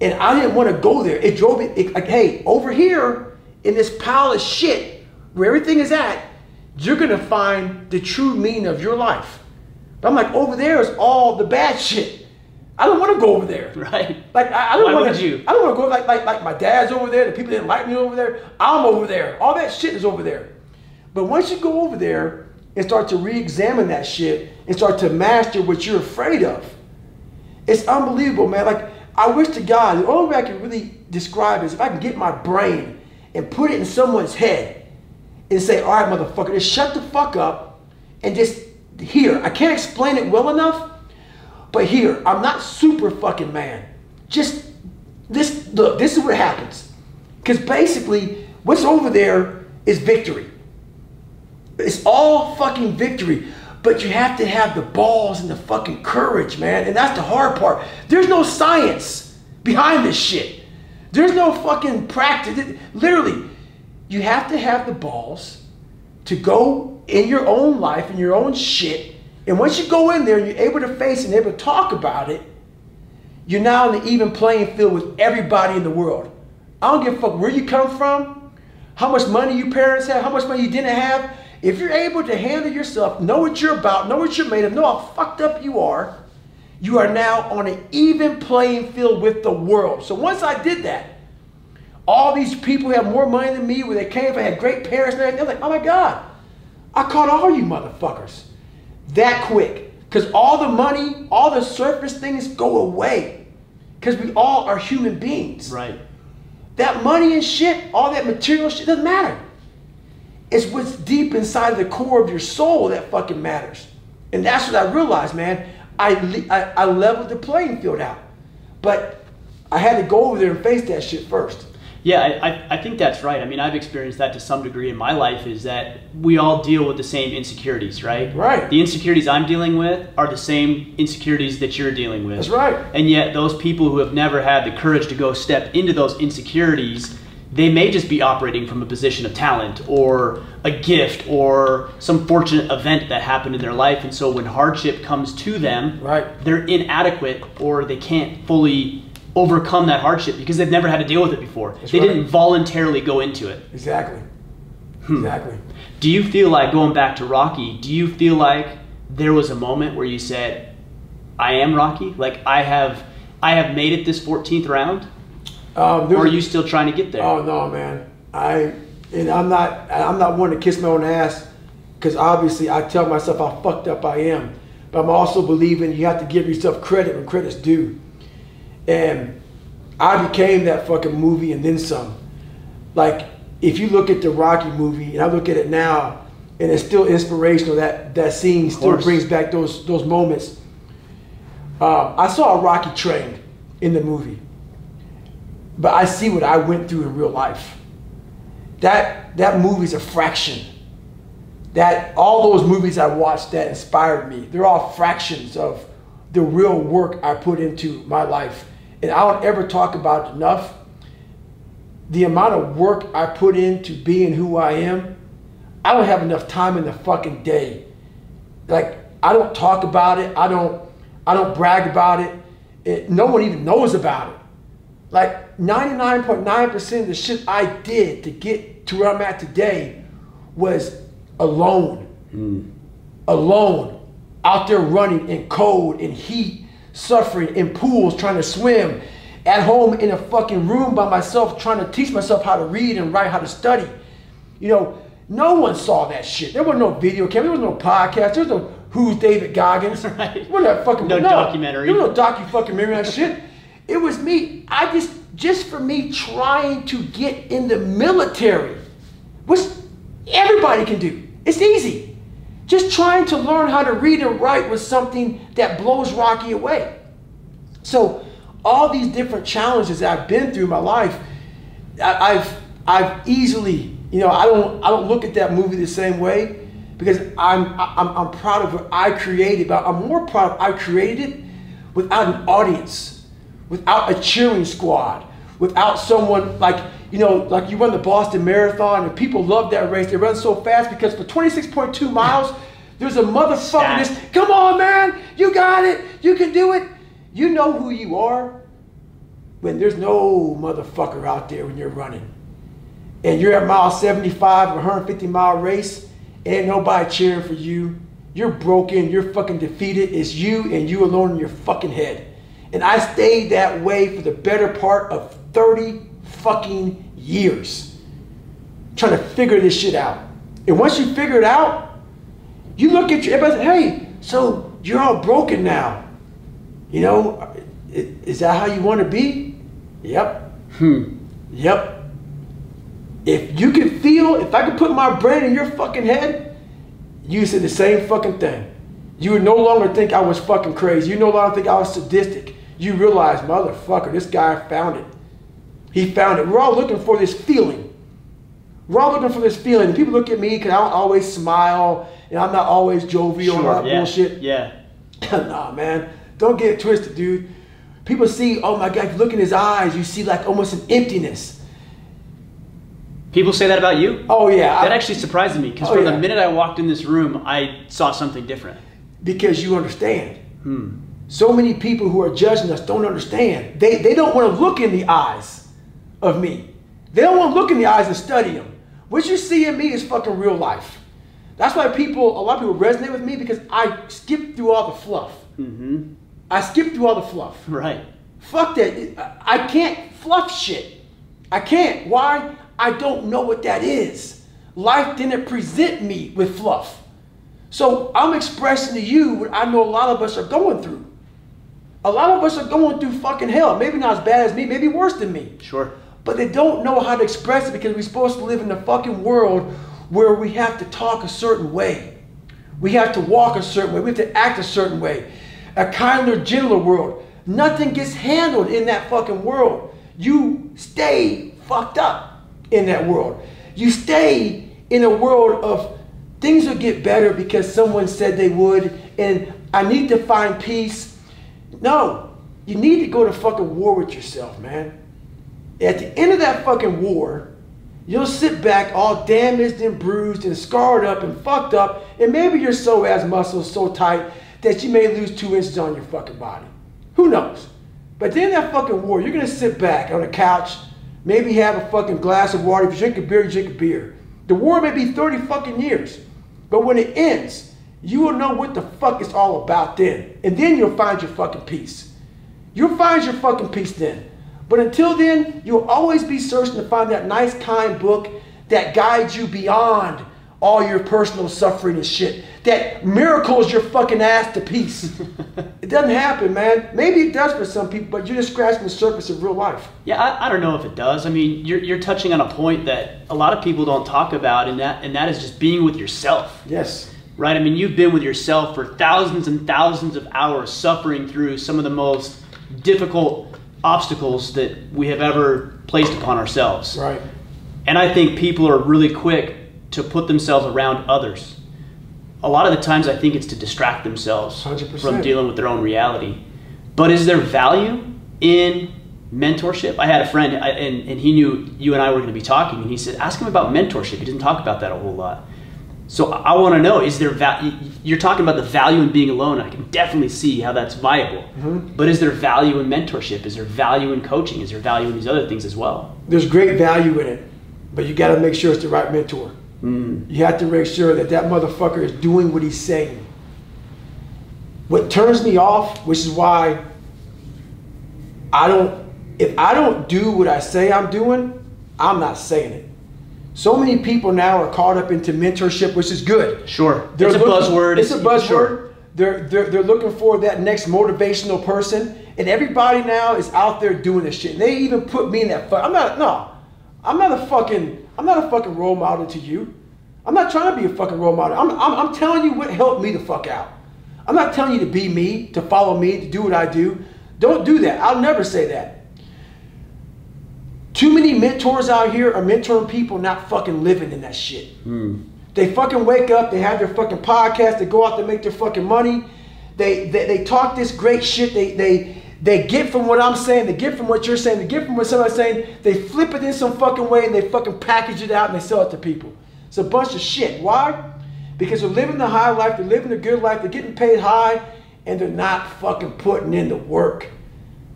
S2: And I didn't want to go there. It drove me, it, like, hey, over here in this pile of shit where everything is at, you're going to find the true meaning of your life. But I'm like, over there is all the bad shit. I don't want to go over there.
S1: Right.
S2: Like I, I don't want to.
S1: you?
S2: I don't want to go like like like my dad's over there. The people didn't like me over there. I'm over there. All that shit is over there. But once you go over there and start to re-examine that shit and start to master what you're afraid of, it's unbelievable, man. Like I wish to God, the only way I can really describe it is if I can get my brain and put it in someone's head and say, "All right, motherfucker, just shut the fuck up and just hear." I can't explain it well enough. But here, I'm not super fucking man. Just this look, this is what happens. Because basically, what's over there is victory. It's all fucking victory. But you have to have the balls and the fucking courage, man. And that's the hard part. There's no science behind this shit. There's no fucking practice. It- Literally, you have to have the balls to go in your own life and your own shit. And once you go in there and you're able to face and able to talk about it, you're now on the even playing field with everybody in the world. I don't give a fuck where you come from, how much money your parents have, how much money you didn't have. If you're able to handle yourself, know what you're about, know what you're made of, know how fucked up you are, you are now on an even playing field with the world. So once I did that, all these people who have more money than me, where they came from, had great parents and they're like, oh my God, I caught all you motherfuckers that quick. Because all the money, all the surface things go away. Because we all are human beings.
S1: Right.
S2: That money and shit, all that material shit doesn't matter. It's what's deep inside of the core of your soul that fucking matters. And that's what I realized, man. I, I, I leveled the playing field out. But I had to go over there and face that shit first.
S1: Yeah, I, I, I think that's right. I mean, I've experienced that to some degree in my life is that we all deal with the same insecurities, right?
S2: Right.
S1: The insecurities I'm dealing with are the same insecurities that you're dealing with.
S2: That's right.
S1: And yet, those people who have never had the courage to go step into those insecurities, they may just be operating from a position of talent or a gift or some fortunate event that happened in their life. And so when hardship comes to them,
S2: Right.
S1: they're inadequate or they can't fully overcome that hardship because they've never had to deal with it before. they
S2: right.
S1: didn't voluntarily go into it.
S2: Exactly. Exactly.
S1: Do you feel like going back to Rocky? Do you feel like there was a moment where you said, "I am Rocky"? Like I have, I have made it this 14th round,
S2: Um,
S1: or are you still trying to get there?
S2: Oh no, man. I and I'm not I'm not one to kiss my own ass because obviously I tell myself how fucked up I am, but I'm also believing you have to give yourself credit when credit's due. And I became that fucking movie and then some. Like if you look at the Rocky movie and I look at it now, and it's still inspirational. That that scene still brings back those those moments. Um, I saw a Rocky trained in the movie, but I see what I went through in real life. That that movie's a fraction. That all those movies I watched that inspired me, they're all fractions of the real work I put into my life. And I don't ever talk about enough. The amount of work I put into being who I am, I don't have enough time in the fucking day. Like I don't talk about it. I don't I don't brag about it. it no one even knows about it. Like 99.9% of the shit I did to get to where I'm at today was alone. Hmm. Alone. Out there running in cold, and heat, suffering, in pools, trying to swim. At home in a fucking room by myself, trying to teach myself how to read and write, how to study. You know, no one saw that shit. There was no video camera, there was no podcast, there was no Who's David Goggins.
S1: Right.
S2: What that fucking
S1: No documentary.
S2: There was no docu fucking mirror that shit. It was me. I just just for me trying to get in the military, which everybody can do. It's easy. Just trying to learn how to read and write was something that blows Rocky away. So all these different challenges I've been through in my life, I, I've I've easily, you know, I don't I don't look at that movie the same way because I'm I'm, I'm proud of what I created, but I'm more proud of I created it without an audience, without a cheering squad, without someone like you know, like you run the Boston Marathon and people love that race. They run so fast because for 26.2 miles, there's a motherfucker that's come on, man, you got it, you can do it. You know who you are when there's no motherfucker out there when you're running. And you're at mile 75 of a 150 mile race, ain't nobody cheering for you. You're broken, you're fucking defeated. It's you and you alone in your fucking head. And I stayed that way for the better part of 30 fucking years. Trying to figure this shit out. And once you figure it out, you look at your everybody hey, so you're all broken now. You know, is that how you want to be? Yep.
S1: Hmm.
S2: Yep. If you can feel, if I could put my brain in your fucking head, you said the same fucking thing. You would no longer think I was fucking crazy. You no longer think I was sadistic. You realize, motherfucker, this guy found it. He found it. We're all looking for this feeling. We're all looking for this feeling. And people look at me because I don't always smile and I'm not always jovial all that
S1: yeah.
S2: bullshit.
S1: Yeah.
S2: nah, man. Don't get it twisted, dude. People see, oh my God, if you look in his eyes, you see like almost an emptiness.
S1: People say that about you?
S2: Oh yeah.
S1: That
S2: I-
S1: actually surprised me because
S2: Oh,
S1: from
S2: yeah.
S1: the minute I walked in this room, I saw something different.
S2: because you understand.
S1: Hmm.
S2: So many people who are judging us don't understand. They, they don't want to look in the eyes of me. They don't want to look in the eyes and study them. What you see in me is fucking real life. That's why people, a lot of people resonate with me because I skip through all the fluff.
S1: Mm-hmm.
S2: I skip through all the fluff.
S1: Right.
S2: Fuck that. I I can't fluff shit. I can't. Why? I don't know what that is. Life didn't present me with fluff. So I'm expressing to you what I know a lot of us are going through. A lot of us are going through fucking hell. Maybe not as bad as me, maybe worse than me.
S1: Sure.
S2: But they don't know how to express it because we're supposed to live in a fucking world where we have to talk a certain way. We have to walk a certain way. We have to act a certain way. A kinder, gentler world. Nothing gets handled in that fucking world. You stay fucked up in that world. You stay in a world of things will get better because someone said they would, and I need to find peace. No, you need to go to fucking war with yourself, man. At the end of that fucking war, you'll sit back all damaged and bruised and scarred up and fucked up, and maybe your psoas muscles so tight that you may lose two inches on your fucking body. Who knows? But then that fucking war, you're gonna sit back on a couch, maybe have a fucking glass of water. If you drink a beer, you drink a beer. The war may be 30 fucking years, but when it ends, you will know what the fuck it's all about then. And then you'll find your fucking peace. You'll find your fucking peace then. But until then, you'll always be searching to find that nice, kind book that guides you beyond all your personal suffering and shit. That miracles your fucking ass to peace. it doesn't happen, man. Maybe it does for some people, but you're just scratching the surface of real life.
S1: Yeah, I, I don't know if it does. I mean, you're, you're touching on a point that a lot of people don't talk about, and that and that is just being with yourself.
S2: Yes.
S1: Right? I mean, you've been with yourself for thousands and thousands of hours, suffering through some of the most difficult obstacles that we have ever placed upon ourselves.
S2: Right.
S1: And I think people are really quick to put themselves around others. A lot of the times, I think it's to distract themselves
S2: 100%.
S1: from dealing with their own reality. But is there value in mentorship? I had a friend, I- and, and he knew you and I were going to be talking, and he said, Ask him about mentorship. He didn't talk about that a whole lot. So I want to know: Is there value? You're talking about the value in being alone. I can definitely see how that's viable. Mm-hmm. But is there value in mentorship? Is there value in coaching? Is there value in these other things as well?
S2: There's great value in it, but you got to make sure it's the right mentor. Mm. You have to make sure that that motherfucker is doing what he's saying. What turns me off, which is why I don't, if I don't do what I say I'm doing, I'm not saying it. So many people now are caught up into mentorship, which is good.
S1: Sure,
S2: They're
S1: it's a buzzword.
S2: It's a buzzword.
S1: Sure.
S2: They're, they're, they're looking for that next motivational person. And everybody now is out there doing this shit. And they even put me in that fuck. I'm not, no. I'm not a fucking, I'm not a fucking role model to you. I'm not trying to be a fucking role model. I'm, I'm, I'm telling you what helped me the fuck out. I'm not telling you to be me, to follow me, to do what I do. Don't do that. I'll never say that. Too many mentors out here are mentoring people not fucking living in that shit. Hmm. They fucking wake up, they have their fucking podcast, they go out to make their fucking money. They, they, they talk this great shit. They, they, they get from what I'm saying, they get from what you're saying, they get from what somebody's saying, they flip it in some fucking way and they fucking package it out and they sell it to people. It's a bunch of shit. Why? Because they're living the high life, they're living the good life, they're getting paid high, and they're not fucking putting in the work.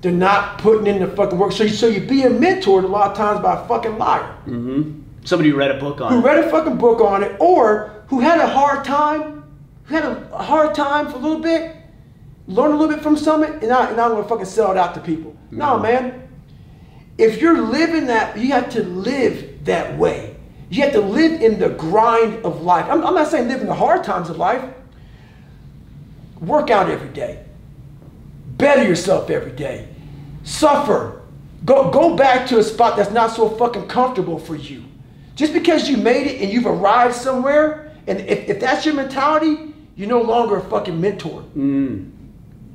S2: They're not putting in the fucking work. So, you- so you're being mentored a lot of times by a fucking liar mm-hmm.
S1: Somebody who read a book on
S2: who
S1: it.
S2: read a fucking book on it or who had a hard time, who had a, hard time for a little bit, learn a little bit from something, and I, and I'm gonna fucking sell it out to people. Mm-hmm. No, man. If you're living that, you have to live that way. You have to live in the grind of life. I'm, I'm not saying live in the hard times of life. Work out every day. Better yourself every day. Suffer. Go, go back to a spot that's not so fucking comfortable for you. Just because you made it and you've arrived somewhere, and if, if that's your mentality, you're no longer a fucking mentor.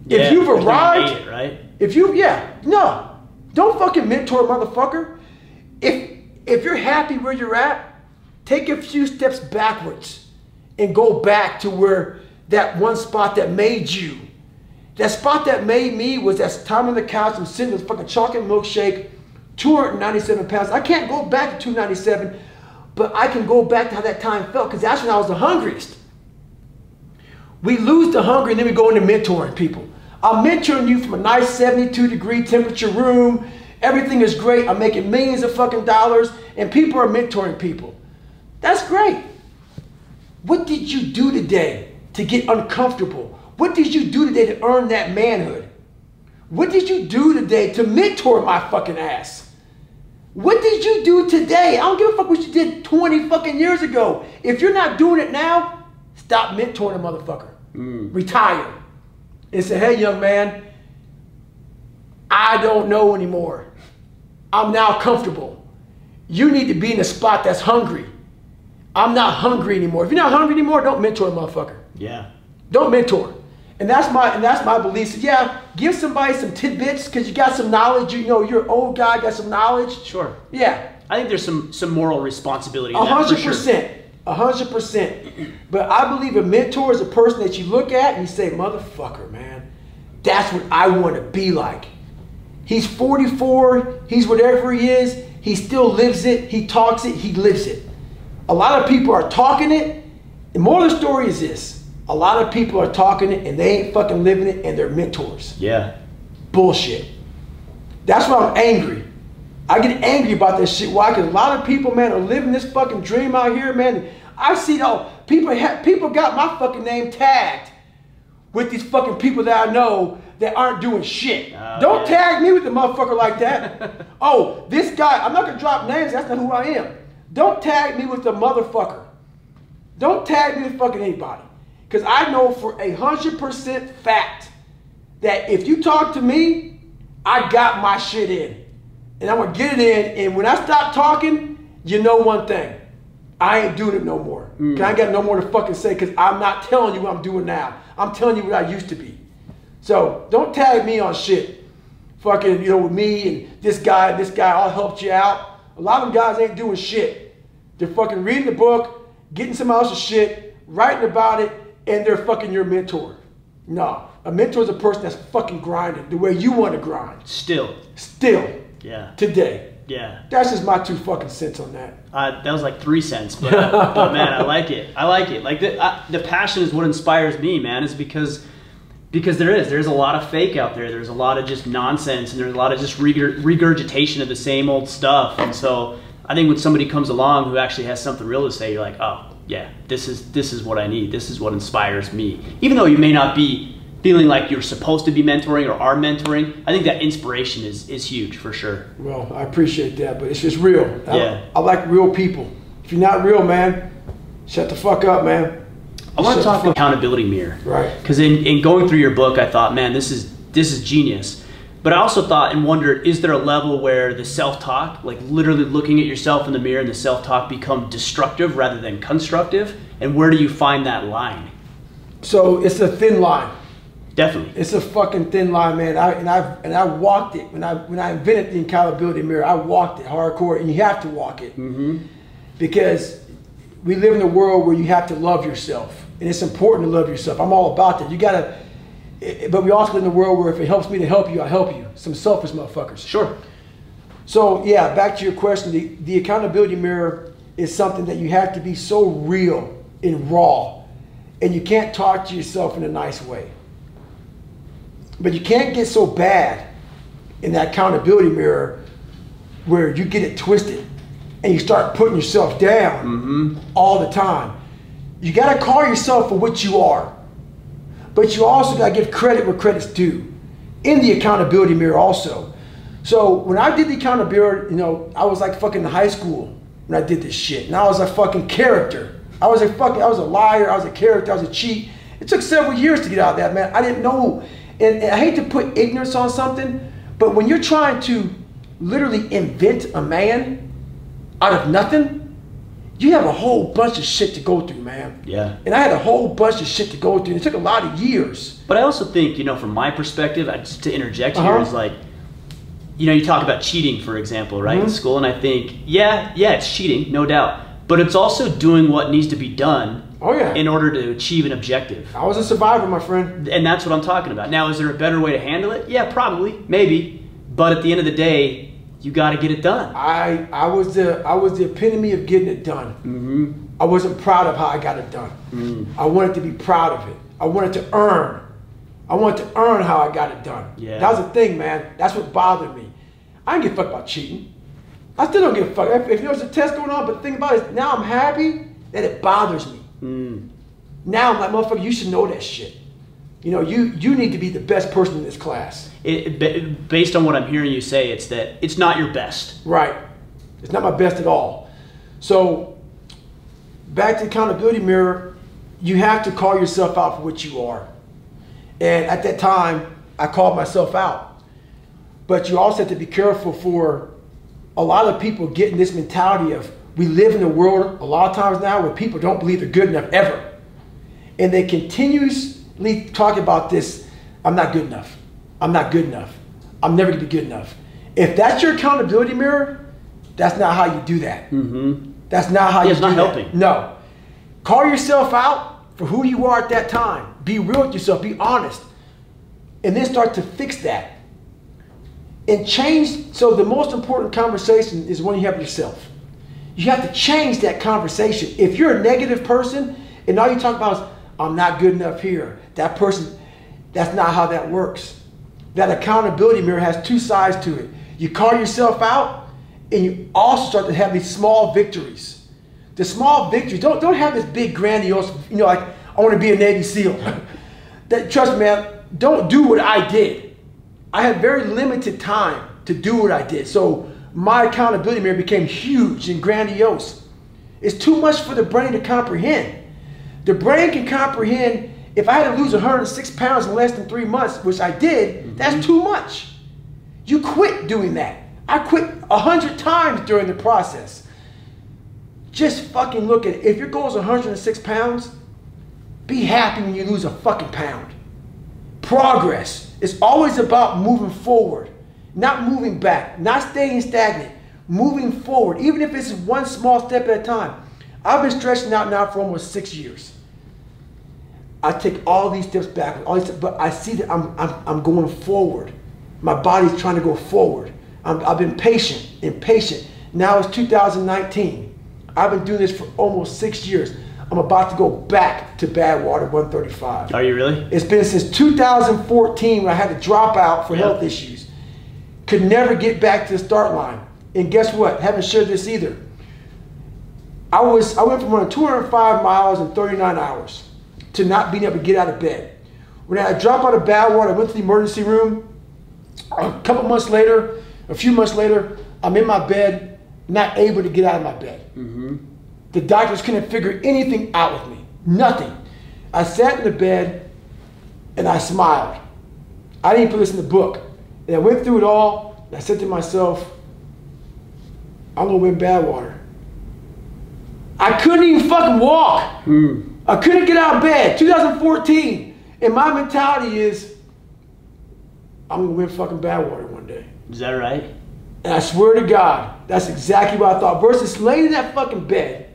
S1: Yeah,
S2: if you've arrived,
S1: it, right?
S2: if you, yeah, no, don't fucking mentor, motherfucker. If if you're happy where you're at, take a few steps backwards and go back to where that one spot that made you. That spot that made me was that time on the couch and sitting with fucking chocolate milkshake, 297 pounds. I can't go back to 297, but I can go back to how that time felt because that's when I was the hungriest. We lose the hunger and then we go into mentoring people. I'm mentoring you from a nice 72 degree temperature room. Everything is great. I'm making millions of fucking dollars and people are mentoring people. That's great. What did you do today to get uncomfortable? What did you do today to earn that manhood? What did you do today to mentor my fucking ass? What did you do today? I don't give a fuck what you did 20 fucking years ago. If you're not doing it now, stop mentoring a motherfucker. Mm. Retire. And say, hey, young man, I don't know anymore. I'm now comfortable. You need to be in a spot that's hungry. I'm not hungry anymore. If you're not hungry anymore, don't mentor a motherfucker.
S1: Yeah.
S2: Don't mentor. And that's my and that's my belief. So yeah, give somebody some tidbits because you got some knowledge. You know, you're an old guy, got some knowledge.
S1: Sure.
S2: Yeah,
S1: I think there's some some moral responsibility
S2: a hundred percent. a hundred percent. But I believe a mentor is a person that you look at and you say, "Motherfucker, man, that's what I want to be like." He's 44. He's whatever he is. He still lives it. He talks it. He lives it. A lot of people are talking it. The moral of the story is this: a lot of people are talking it and they ain't fucking living it, and they're mentors.
S1: Yeah.
S2: Bullshit. That's why I'm angry. I get angry about this shit. Why? Because a lot of people, man, are living this fucking dream out here, man. I see though people have people got my fucking name tagged with these fucking people that I know that aren't doing shit.
S1: Oh,
S2: Don't
S1: yeah.
S2: tag me with the motherfucker like that. oh, this guy, I'm not gonna drop names, that's not who I am. Don't tag me with the motherfucker. Don't tag me with fucking anybody. Because I know for a hundred percent fact that if you talk to me, I got my shit in. And I'm gonna get it in. And when I stop talking, you know one thing. I ain't doing it no more. Mm. 'Cause I ain't got no more to fucking say because I'm not telling you what I'm doing now. I'm telling you what I used to be. So don't tag me on shit. Fucking, you know, with me and this guy, this guy all helped you out. A lot of them guys ain't doing shit. They're fucking reading the book, getting some else's shit, writing about it, and they're fucking your mentor. No. A mentor is a person that's fucking grinding the way you want to grind.
S1: Still.
S2: Still,
S1: Yeah.
S2: today.
S1: Yeah.
S2: That's just my two fucking cents on that.
S1: Uh, that was like three cents, but, but man, I like it. I like it. Like the, I, the passion is what inspires me, man. Is because because there is there's a lot of fake out there. There's a lot of just nonsense, and there's a lot of just regurgitation of the same old stuff. And so I think when somebody comes along who actually has something real to say, you're like, oh yeah, this is this is what I need. This is what inspires me. Even though you may not be feeling like you're supposed to be mentoring or are mentoring, I think that inspiration is is huge for sure.
S2: Well, I appreciate that, but it's just real. I,
S1: Yeah.
S2: I like real people. If you're not real, man, shut the fuck up, man.
S1: I want to
S2: Shut
S1: talk
S2: about
S1: accountability mirror.
S2: Right.
S1: Because in, in going through your book, I thought, man, this is this is genius. But I also thought and wondered, is there a level where the self-talk, like literally looking at yourself in the mirror and the self-talk become destructive rather than constructive? And where do you find that line?
S2: So it's a thin line.
S1: Definitely.
S2: It's a fucking thin line, man. I, and I and I walked it when I when I invented the accountability mirror. I walked it hardcore, and you have to walk it mm-hmm. because we live in a world where you have to love yourself, and it's important to love yourself. I'm all about that. You gotta, eh, but we also live in a world where if it helps me to help you, I help you. Some selfish motherfuckers.
S1: Sure.
S2: So yeah, back to your question. The, the accountability mirror is something that you have to be so real and raw, and you can't talk to yourself in a nice way. But you can't get so bad in that accountability mirror where you get it twisted and you start putting yourself down all the time. You got to call yourself for what you are, but you also got to give credit where credit's due in the accountability mirror also. So when I did the accountability, you know, I was like fucking in high school when I did this shit, and I was a fucking character. I was a fucking, I was a liar. I was a character. I was a cheat. It took several years to get out of that, man. I didn't know, and, and I hate to put ignorance on something, but when you're trying to literally invent a man out of nothing, you have a whole bunch of shit to go through, man.
S1: Yeah.
S2: And I had a whole bunch of shit to go through. And it took a lot of years.
S1: But I also think, you know, from my perspective, I, just to interject here
S2: Uh-huh.
S1: is like, you know, you talk about cheating, for example, right, in
S2: Mhm.
S1: school, and I think, yeah, yeah, it's cheating, no doubt, but it's also doing what needs to be done
S2: Oh yeah.
S1: in order to achieve an objective.
S2: I was a survivor, my friend.
S1: And that's what I'm talking about. Now, is there a better way to handle it? Yeah, probably, maybe, but at the end of the day, you got to get it done.
S2: I I was the I was the epitome of getting it done.
S1: Mm-hmm.
S2: I wasn't proud of how I got it done.
S1: Mm.
S2: I wanted to be proud of it. I wanted to earn. I wanted to earn how I got it done.
S1: Yeah.
S2: That was the thing, man. That's what bothered me. I didn't give a fuck about cheating. I still don't give a fuck. If, if there was a test going on, but the thing about it is now I'm happy that it bothers me.
S1: Mm.
S2: Now I'm like, motherfucker, you should know that shit. You know, you you need to be the best person in this class.
S1: It, based on what I'm hearing you say, it's that it's not your best.
S2: Right. It's not my best at all. So, back to the accountability mirror, you have to call yourself out for what you are. And at that time, I called myself out. But you also have to be careful for a lot of people getting this mentality of we live in a world a lot of times now where people don't believe they're good enough ever. And they continuously talk about this I'm not good enough. I'm not good enough. I'm never gonna be good enough. If that's your accountability mirror, that's not how you do that.
S1: Mm-hmm.
S2: That's not how
S1: Yeah,
S2: you
S1: it's not
S2: that.
S1: helping.
S2: No. Call yourself out for who you are at that time. Be real with yourself. Be honest. And then start to fix that. And change. So the most important conversation is one you have with yourself. You have to change that conversation. If you're a negative person and all you talk about is, I'm not good enough here, that person, that's not how that works. That accountability mirror has two sides to it. You call yourself out and you also start to have these small victories. The small victories. Don't don't have this big grandiose. You know, like I want to be a Navy SEAL. that trust me, man. Don't do what I did. I had very limited time to do what I did. So my accountability mirror became huge and grandiose. It's too much for the brain to comprehend. The brain can comprehend if I had to lose 106 pounds in less than three months, which I did, mm-hmm. that's too much. You quit doing that. I quit a hundred times during the process. Just fucking look at it. If your goal is 106 pounds, be happy when you lose a fucking pound. Progress is always about moving forward, not moving back, not staying stagnant, moving forward, even if it's one small step at a time. I've been stretching out now for almost six years. I take all these steps back, all these steps, but I see that I'm, I'm, I'm going forward. My body's trying to go forward. i have been patient, impatient. Now it's 2019. I've been doing this for almost six years. I'm about to go back to Badwater 135.
S1: Are you really?
S2: It's been since 2014 when I had to drop out for health issues. Could never get back to the start line. And guess what? Haven't shared this either. I was I went from running 205 miles in 39 hours to not being able to get out of bed. When I dropped out of Badwater, I went to the emergency room. A couple months later, a few months later, I'm in my bed, not able to get out of my bed. Mm-hmm. The doctors couldn't figure anything out with me. Nothing. I sat in the bed and I smiled. I didn't put this in the book. And I went through it all. And I said to myself, I'm gonna win Badwater. I couldn't even fucking walk. Mm. I couldn't get out of bed. 2014. And my mentality is, I'm gonna win fucking Badwater one day.
S1: Is that right?
S2: And I swear to God, that's exactly what I thought. Versus laying in that fucking bed,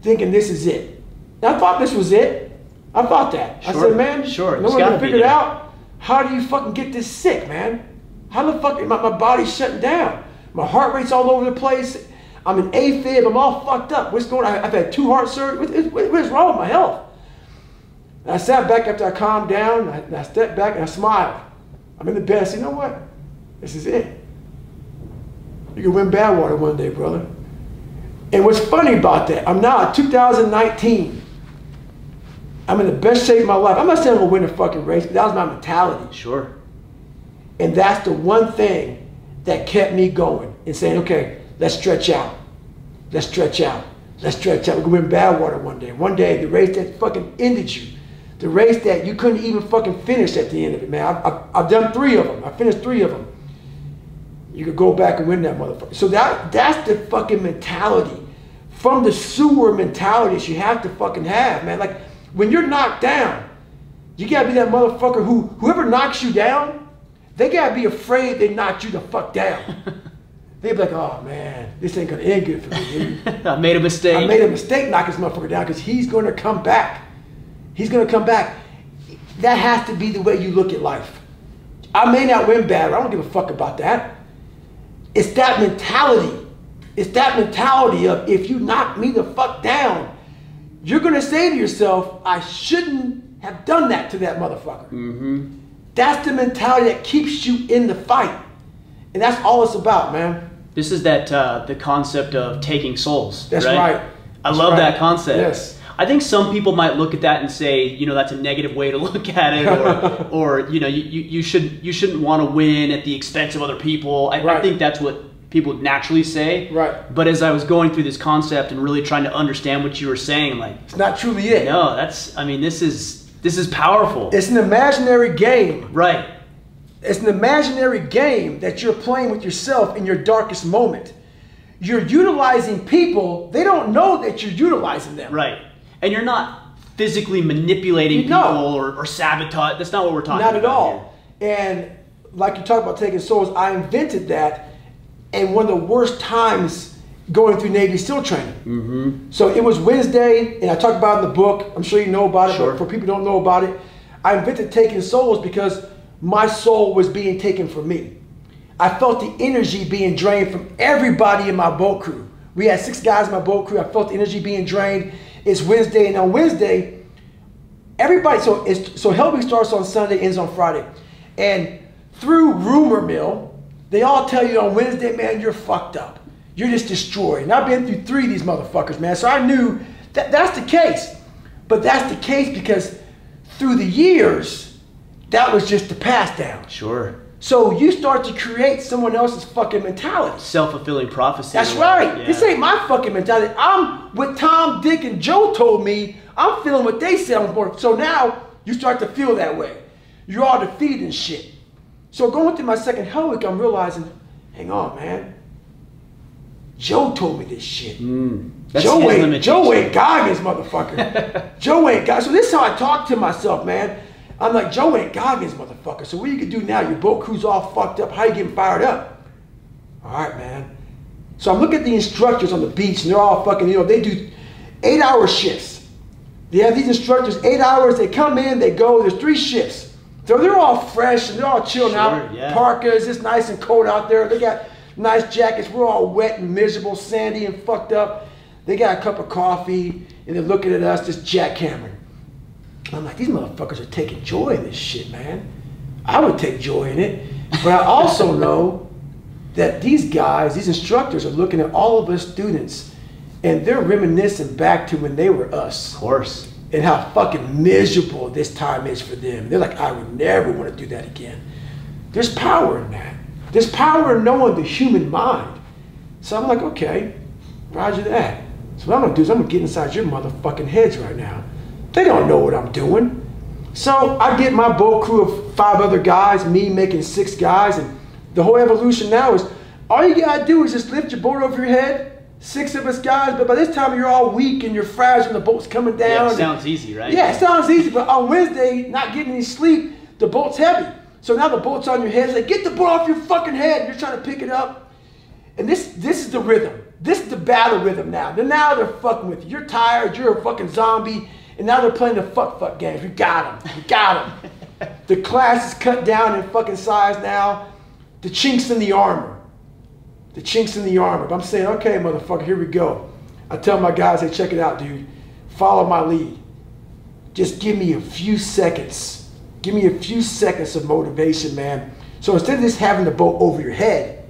S2: thinking this is it. And I thought this was it. I thought that. Sure. I said, man, sure. no one can figure it out. How do you fucking get this sick, man? How the fuck, my, my body's shutting down. My heart rate's all over the place. I'm an AFib. I'm all fucked up. What's going on? I've had two heart surgeries. What, what is wrong with my health? And I sat back after I calmed down. And I, stepped back and I smiled. I'm in the bed. I said, you know what? This is it. You can win Badwater one day, brother. And what's funny about that, I'm now 2019. I'm in the best shape of my life. I'm not saying I'm gonna win a fucking race, but that was my mentality.
S1: Sure.
S2: And that's the one thing that kept me going and saying, okay, let's stretch out. Let's stretch out. Let's stretch out. We're gonna win Badwater one day. One day, the race that fucking ended you. The race that you couldn't even fucking finish at the end of it, man. I've, I've, I've done three of them. I finished three of them. You could go back and win that motherfucker. So that that's the fucking mentality. From the sewer mentalities you have to fucking have, man. Like when you're knocked down, you gotta be that motherfucker who whoever knocks you down, they gotta be afraid they knocked you the fuck down. They'd be like, oh man, this ain't gonna end good for me.
S1: I made a mistake. I
S2: made a mistake knocking this motherfucker down because he's gonna come back. He's gonna come back. That has to be the way you look at life. I may not win bad, I don't give a fuck about that. It's that mentality. It's that mentality of if you knock me the fuck down, you're gonna say to yourself, I shouldn't have done that to that motherfucker. Mm-hmm. That's the mentality that keeps you in the fight. And that's all it's about, man.
S1: This is that uh, the concept of taking souls.
S2: That's
S1: right.
S2: right.
S1: I love
S2: right.
S1: that concept.
S2: Yes.
S1: I think some people might look at that and say, you know, that's a negative way to look at it, or, or you know, you, you should you shouldn't want to win at the expense of other people. I, right. I think that's what people naturally say.
S2: Right.
S1: But as I was going through this concept and really trying to understand what you were saying, like,
S2: it's not truly it.
S1: No, that's. I mean, this is this is powerful.
S2: It's an imaginary game.
S1: Right.
S2: It's an imaginary game that you're playing with yourself in your darkest moment. You're utilizing people, they don't know that you're utilizing them.
S1: Right. And you're not physically manipulating people no. or, or sabotage. That's not what we're talking
S2: not
S1: about.
S2: Not at all. Here. And like you talked about taking souls, I invented that in one of the worst times going through Navy SEAL training. Mm-hmm. So it was Wednesday, and I talked about it in the book. I'm sure you know about it, sure. but for people who don't know about it, I invented taking souls because my soul was being taken from me. I felt the energy being drained from everybody in my boat crew. We had six guys in my boat crew. I felt the energy being drained. It's Wednesday, and on Wednesday, everybody, so it's, so Hell Week starts on Sunday, ends on Friday. And through rumor mill, they all tell you on Wednesday, man, you're fucked up. you're just destroyed. And I've been through three of these motherfuckers, man. So I knew that that's the case. But that's the case because through the years, that was just the pass down.
S1: Sure.
S2: So you start to create someone else's fucking mentality.
S1: Self fulfilling prophecy.
S2: That's right.
S1: Yeah.
S2: This ain't my fucking mentality. I'm what Tom, Dick, and Joe told me. I'm feeling what they said on board. So now you start to feel that way. You're all defeated and shit. So going through my second hell week, I'm realizing, hang on, man. Joe told me this shit.
S1: Mm. That's
S2: Joe ain't. Joe ain't Goggins, motherfucker. Joe ain't God. So this is how I talk to myself, man. I'm like, Joe ain't Goggins, motherfucker. So what you can do now? Your boat crew's all fucked up. How you getting fired up? All right, man. So I'm looking at the instructors on the beach, and they're all fucking, you know, they do eight-hour shifts. They have these instructors, eight hours. They come in, they go. There's three shifts. So they're all fresh and they're all chilling
S1: Sure,
S2: out.
S1: yeah.
S2: Parkas, it's nice and cold out there. They got nice jackets. We're all wet and miserable, sandy and fucked up. They got a cup of coffee and they're looking at us, just jackhammering. I'm like, these motherfuckers are taking joy in this shit, man. I would take joy in it. But I also know that these guys, these instructors, are looking at all of us students and they're reminiscing back to when they were us
S1: Of course.
S2: and how fucking miserable this time is for them. They're like, I would never want to do that again. There's power in that. There's power in knowing the human mind. So I'm like, okay, roger that. So what I'm gonna do is I'm gonna get inside your motherfucking heads right now. They don't know what I'm doing. So I get my boat crew of five other guys, me making six guys, and the whole evolution now is all you gotta do is just lift your boat over your head, six of us guys, but by this time you're all weak and you're fragile and the boat's coming down.
S1: Yeah, it
S2: and-
S1: sounds easy, right?
S2: yeah, it sounds easy, but on Wednesday, not getting any sleep, the boat's heavy. So now the boat's on your head. It's like, get the boat off your fucking head. You're trying to pick it up. And this this is the rhythm. This is the battle rhythm now. Then now they're fucking with you. You're tired, you're a fucking zombie, and now they're playing the fuck fuck games. We got them. We got them. the class is cut down in fucking size now. The chinks in the armor. The chinks in the armor. But I'm saying, okay, motherfucker, here we go. I tell my guys, hey, check it out, dude. Follow my lead just give me a few seconds. Give me a few seconds of motivation, man. So instead of just having the boat over your head,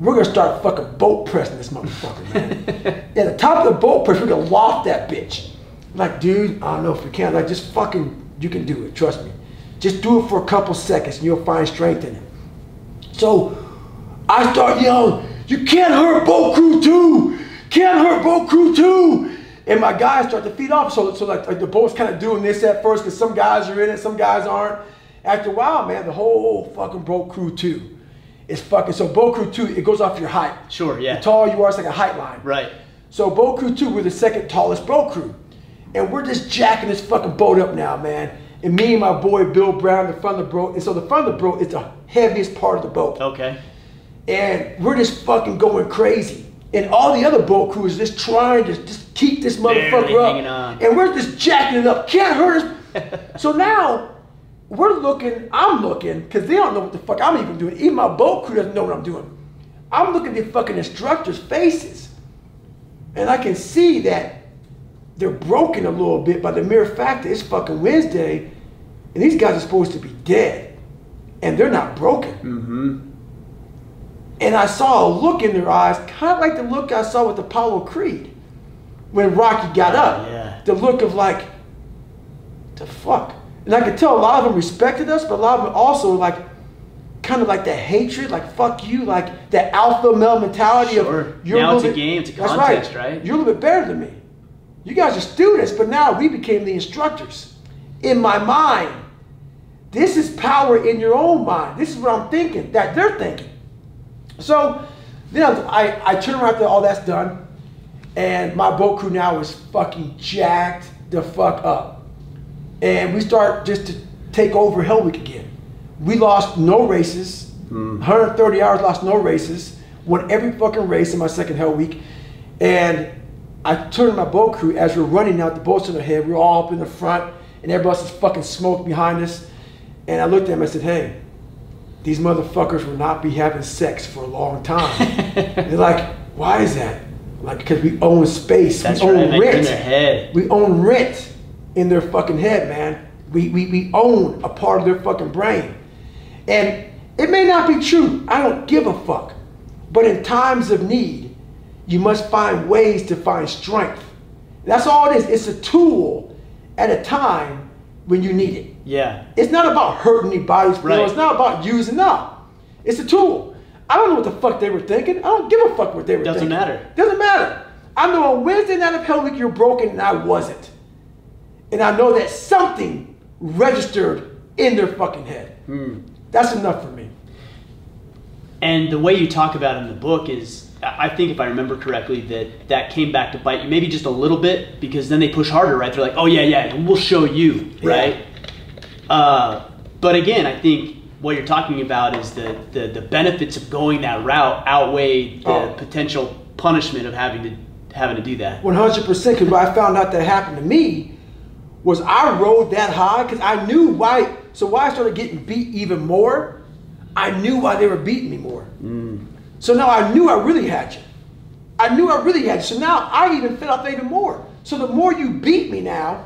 S2: we're gonna start fucking boat pressing this motherfucker, man. At the top of the boat press, we're gonna loft that bitch. Like, dude, I don't know if you can. Like, just fucking, you can do it. Trust me. Just do it for a couple seconds, and you'll find strength in it. So I start yelling, you can't hurt boat crew two! Can't hurt boat crew two! And my guys start to feed off. So, so like, like the boat's kind of doing this at first because some guys are in it, some guys aren't. After a while, man, the whole fucking boat crew two is fucking. So boat crew two, it goes off your height.
S1: Sure, yeah.
S2: The taller you are, it's like a height line.
S1: Right.
S2: So boat crew two, we're the second tallest boat crew. And we're just jacking this fucking boat up now, man. And me and my boy Bill Brown, the front of the boat. And so the front of the boat is the heaviest part of the boat
S1: Okay.
S2: and we're just fucking going crazy. And all the other boat crews just trying to just keep this motherfucker up. And we're just jacking it up. Can't hurt us. so now we're looking, I'm looking, because they don't know what the fuck I'm even doing. Even my boat crew doesn't know what I'm doing. I'm looking at the fucking instructors' faces. And I can see that they're broken a little bit by the mere fact that it's fucking Wednesday and these guys are supposed to be dead. And they're not broken.
S1: Mm-hmm.
S2: And I saw a look in their eyes, kind of like the look I saw with Apollo Creed when Rocky got
S1: Oh,
S2: up.
S1: yeah.
S2: The look of like, the fuck. And I could tell a lot of them respected us, but a lot of them also like, kind of like that hatred, like fuck you, like that alpha male mentality
S1: Sure.
S2: of you're
S1: Now
S2: a
S1: it's a game, it's a contest, right?
S2: You're a little bit better than me. You guys are students, but now we became the instructors. In my mind, this is power in your own mind. This is what I'm thinking, that they're thinking. So then I, I turn around after all that's done, and my boat crew now is fucking jacked the fuck up. And we start just to take over Hell Week again. We lost no races, hmm. 130 hours, lost no races, won every fucking race in my second Hell Week. And I turned to my boat crew as we're running out, the boat's in our head, we're all up in the front, and everybody else is fucking smoke behind us. And I looked at them and I said, hey, these motherfuckers will not be having sex for a long time. They're like, why is that? Like, because we own space.
S1: That's
S2: we own
S1: man.
S2: rent.
S1: In their head.
S2: We own rent in their fucking head, man. We, we, we own a part of their fucking brain. And it may not be true. I don't give a fuck. But in times of need, you must find ways to find strength. That's all it is. It's a tool at a time when you need it.
S1: Yeah.
S2: It's not about hurting anybody's feelings.
S1: Right.
S2: It's not about using up. It's a tool. I don't know what the fuck they were thinking. I don't give a fuck what they were thinking.
S1: Doesn't matter.
S2: Doesn't matter. I know on Wednesday night of Hell Week you're broken and I wasn't. And I know that something registered in their fucking head.
S1: Hmm.
S2: That's enough for me.
S1: And the way you talk about it in the book is, I think if I remember correctly, that that came back to bite you maybe just a little bit because then they push harder, right? They're like, oh yeah, yeah, we'll show you,
S2: Yeah.
S1: right? Uh, but again, I think what you're talking about is the, the the benefits of going that route outweigh the
S2: Oh.
S1: potential punishment of having to having to do that.
S2: 100% because what I found out that happened to me was I rode that high because I knew why. So why I started getting beat even more, I knew why they were beating me more. So now I knew I really had you. I knew I really had you. So now I even fed off even more. So the more you beat me now,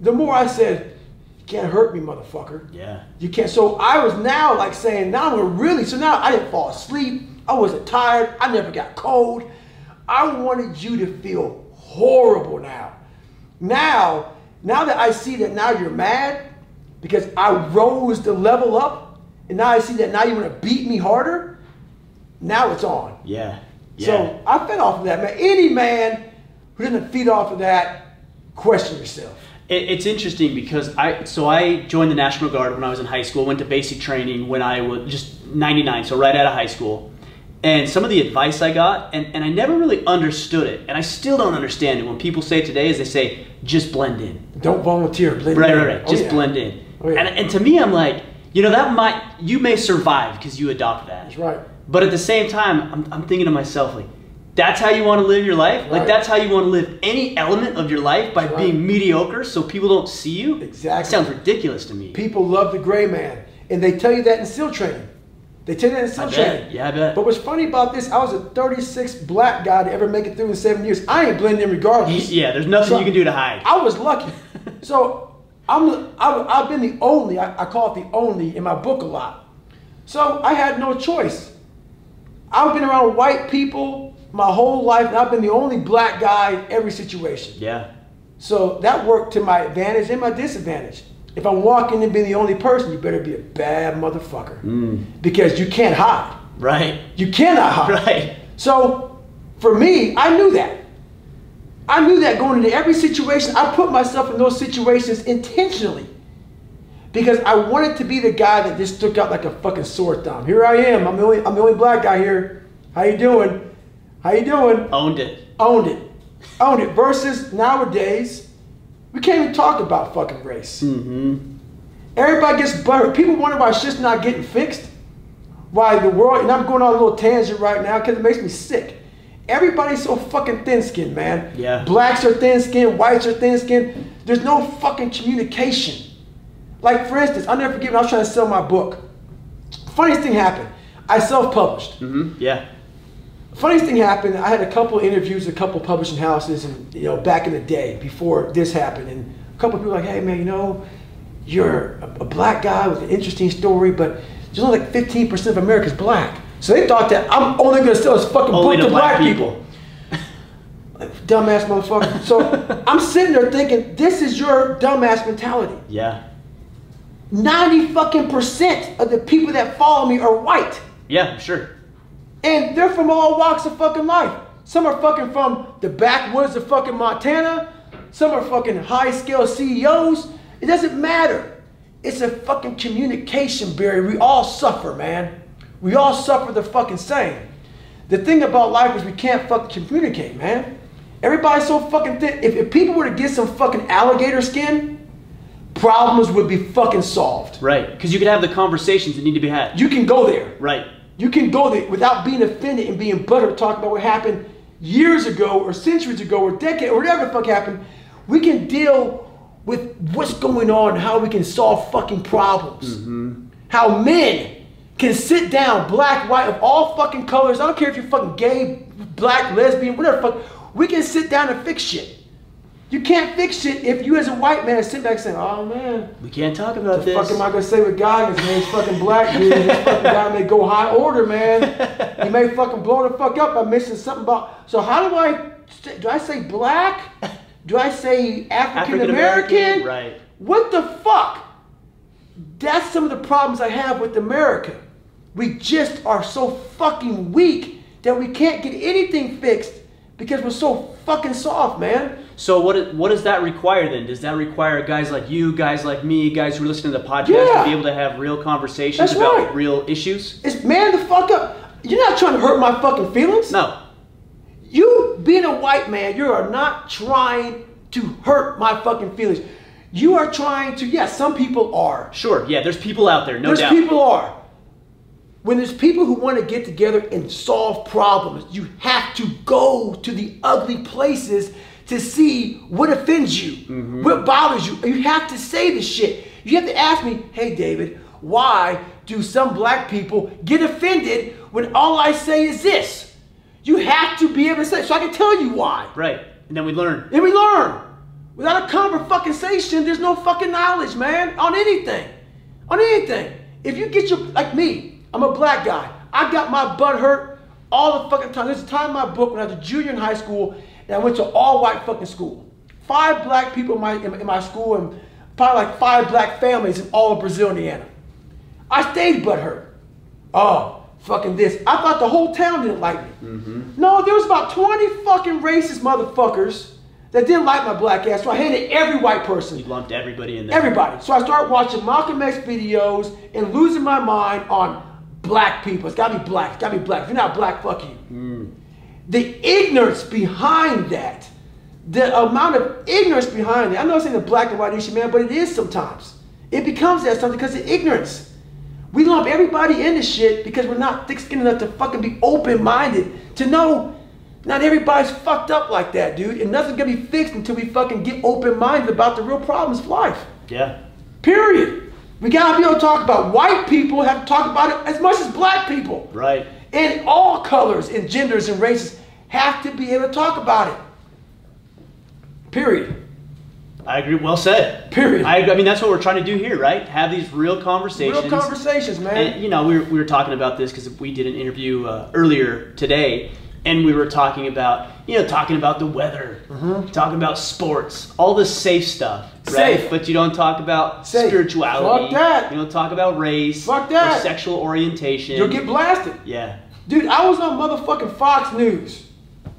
S2: the more I said, you can't hurt me, motherfucker.
S1: Yeah.
S2: You can't. So I was now like saying, now I'm gonna really. So now I didn't fall asleep. I wasn't tired. I never got cold. I wanted you to feel horrible now. Now, now that I see that now you're mad because I rose the level up, and now I see that now you want to beat me harder. Now it's on.
S1: Yeah. Yeah.
S2: So I fed off of that, man. Any man who doesn't feed off of that, question yourself.
S1: It, it's interesting because I so I joined the National Guard when I was in high school. Went to basic training when I was just 99, so right out of high school. And some of the advice I got, and, and I never really understood it, and I still don't understand it. When people say today, is they say just blend in.
S2: Don't volunteer. Blend
S1: Right,
S2: in.
S1: right, right.
S2: Oh,
S1: Just
S2: yeah.
S1: blend in.
S2: Oh, yeah.
S1: and, and to me, I'm like, you know, that might you may survive because you adopt that.
S2: That's right.
S1: But at the same time, I'm, I'm thinking to myself, like, that's how you want to live your life? Like, that's how you want to live any element of your life by
S2: right.
S1: being mediocre so people don't see you?
S2: Exactly.
S1: That sounds ridiculous to me.
S2: People love the gray man, and they tell you that in SEAL training. They tell you that in SEAL
S1: I
S2: training.
S1: Yeah, I bet.
S2: But what's funny about this, I was a 36th black guy to ever make it through in seven years. I ain't blending in regardless.
S1: yeah, there's nothing
S2: So-
S1: you can do to hide.
S2: I was lucky. so I'm, I've, I've been the only, I, I call it the only in my book a lot. So I had no choice. I've been around white people my whole life, and I've been the only black guy in every situation.
S1: yeah.
S2: So that worked to my advantage and my disadvantage. If I'm walking and being the only person, you better be a bad motherfucker. Mm. Because you can't hide.
S1: Right.
S2: You cannot hide.
S1: Right.
S2: So for me, I knew that. I knew that going into every situation. I put myself in those situations intentionally. Because I wanted to be the guy that just stuck out like a fucking sore thumb. Here I am. I'm the only I'm the only black guy here. How you doing? How you doing?
S1: Owned it.
S2: Owned it. Owned it. Versus nowadays, we can't even talk about fucking race.
S1: Mm-hmm.
S2: Everybody gets buttered. People wonder why shit's not getting fixed. Why the world, and I'm going on a little tangent right now because it makes me sick. Everybody's so fucking thin skinned, man.
S1: Yeah.
S2: Blacks are thin skinned, whites are thin skinned. There's no fucking communication. Like, for instance, I'll never forget when I was trying to sell my book. Funniest thing happened. I self published.
S1: Mm-hmm. Yeah.
S2: Funniest thing happened. I had a couple interviews a couple publishing houses, and you know, back in the day before this happened, and a couple people were like, "Hey, man, you know, you're a, a black guy with an interesting story, but there's only like 15% of America's black." So they thought that I'm only going to sell this fucking
S1: Only
S2: book
S1: to
S2: black,
S1: black
S2: people. Like, dumbass motherfucker. So I'm sitting there thinking, this is your dumbass mentality.
S1: Yeah.
S2: 90 fucking percent of the people that follow me are white.
S1: Yeah, sure.
S2: And they're from all walks of fucking life. Some are fucking from the backwoods of fucking Montana. Some are fucking high scale CEOs. It doesn't matter. It's a fucking communication barrier. We all suffer, man. We all suffer the fucking same. The thing about life is we can't fucking communicate, man. Everybody's so fucking thin. If, if people were to get some fucking alligator skin, problems would be fucking solved.
S1: Right. Because you could have the conversations that need to be had.
S2: You can go there.
S1: Right.
S2: You can go there without being offended and being buttered, talk about what happened years ago or centuries ago or decade or whatever the fuck happened. We can deal with what's going on and how we can solve fucking problems. Mm-hmm. How men can sit down, black, white, of all fucking colors. I don't care if you're fucking gay, black, lesbian, whatever the fuck. We can sit down and fix shit. You can't fix shit if you as a white man sit back saying, "Oh man,
S1: We can't talk about
S2: the
S1: this.
S2: fuck am I gonna say with God? His name's fucking black dude. This fucking guy may go high order, man. He may fucking blow the fuck up by missing something about. So how do I? Do I say black? Do I say African American?
S1: Right.
S2: What the fuck? That's some of the problems I have with America. We just are so fucking weak that we can't get anything fixed because we're so fucking soft, man.
S1: So what what does that require then? Does that require guys like you, guys like me, guys who are listening to the podcast
S2: Yeah.
S1: to be able to have real conversations
S2: That's
S1: about
S2: right.
S1: real issues?
S2: It's man the fuck up. You're not trying to hurt my fucking feelings.
S1: No.
S2: You being a white man, you are not trying to hurt my fucking feelings. You are trying to, yes, some people are.
S1: Sure. Yeah. There's people out there, no
S2: there's
S1: doubt.
S2: people are. When there's people who want to get together and solve problems, you have to go to the ugly places to see what offends you,
S1: Mm-hmm.
S2: what bothers you. You have to say the shit. You have to ask me, hey David, why do some black people get offended when all I say is this? You have to be able to say, so I can tell you why.
S1: Right. And then we learn.
S2: And we learn. Without a conversation, there's no fucking knowledge, man, on anything. On anything. If you get your, like me, I'm a black guy. I got my butt hurt all the fucking time. There's a time in my book when I was a junior in high school and I went to all white fucking school. Five black people in my, in, in my school and probably like five black families in all of Brazil, Indiana. I stayed butt hurt. Oh, fucking this. I thought the whole town didn't like me. Mm-hmm. No, there was about 20 fucking racist motherfuckers that didn't like my black ass. So I hated every white person.
S1: You lumped everybody in there.
S2: Everybody. So I started watching Malcolm X videos and losing my mind on black people. It's gotta be black. It's gotta be black. If you're not black, fuck you. The ignorance behind that, the amount of ignorance behind it. I'm not saying the black and white issue, man, but it is sometimes. It becomes that something because of ignorance. We lump everybody into shit because we're not thick skinned enough to fucking be open minded to know not everybody's fucked up like that, dude. And nothing's gonna be fixed until we fucking get open minded about the real problems of life.
S1: Yeah.
S2: Period. We gotta be able to talk about white people have to talk about it as much as black people.
S1: Right.
S2: And all colors and genders and races have to be able to talk about it. Period.
S1: I agree. Well said.
S2: Period.
S1: I, I mean, that's what we're trying to do here, right? Have these real conversations.
S2: Real conversations, man.
S1: And you know, we were, we were talking about this because we did an interview uh, earlier today, and we were talking about you know talking about the weather, mm-hmm. talking about sports, all the safe stuff, right?
S2: Safe.
S1: But you don't talk about
S2: Safe.
S1: spirituality.
S2: Fuck that.
S1: You don't talk about race.
S2: Fuck that.
S1: Or sexual orientation.
S2: You'll get blasted.
S1: yeah.
S2: Dude, I was on motherfucking Fox News.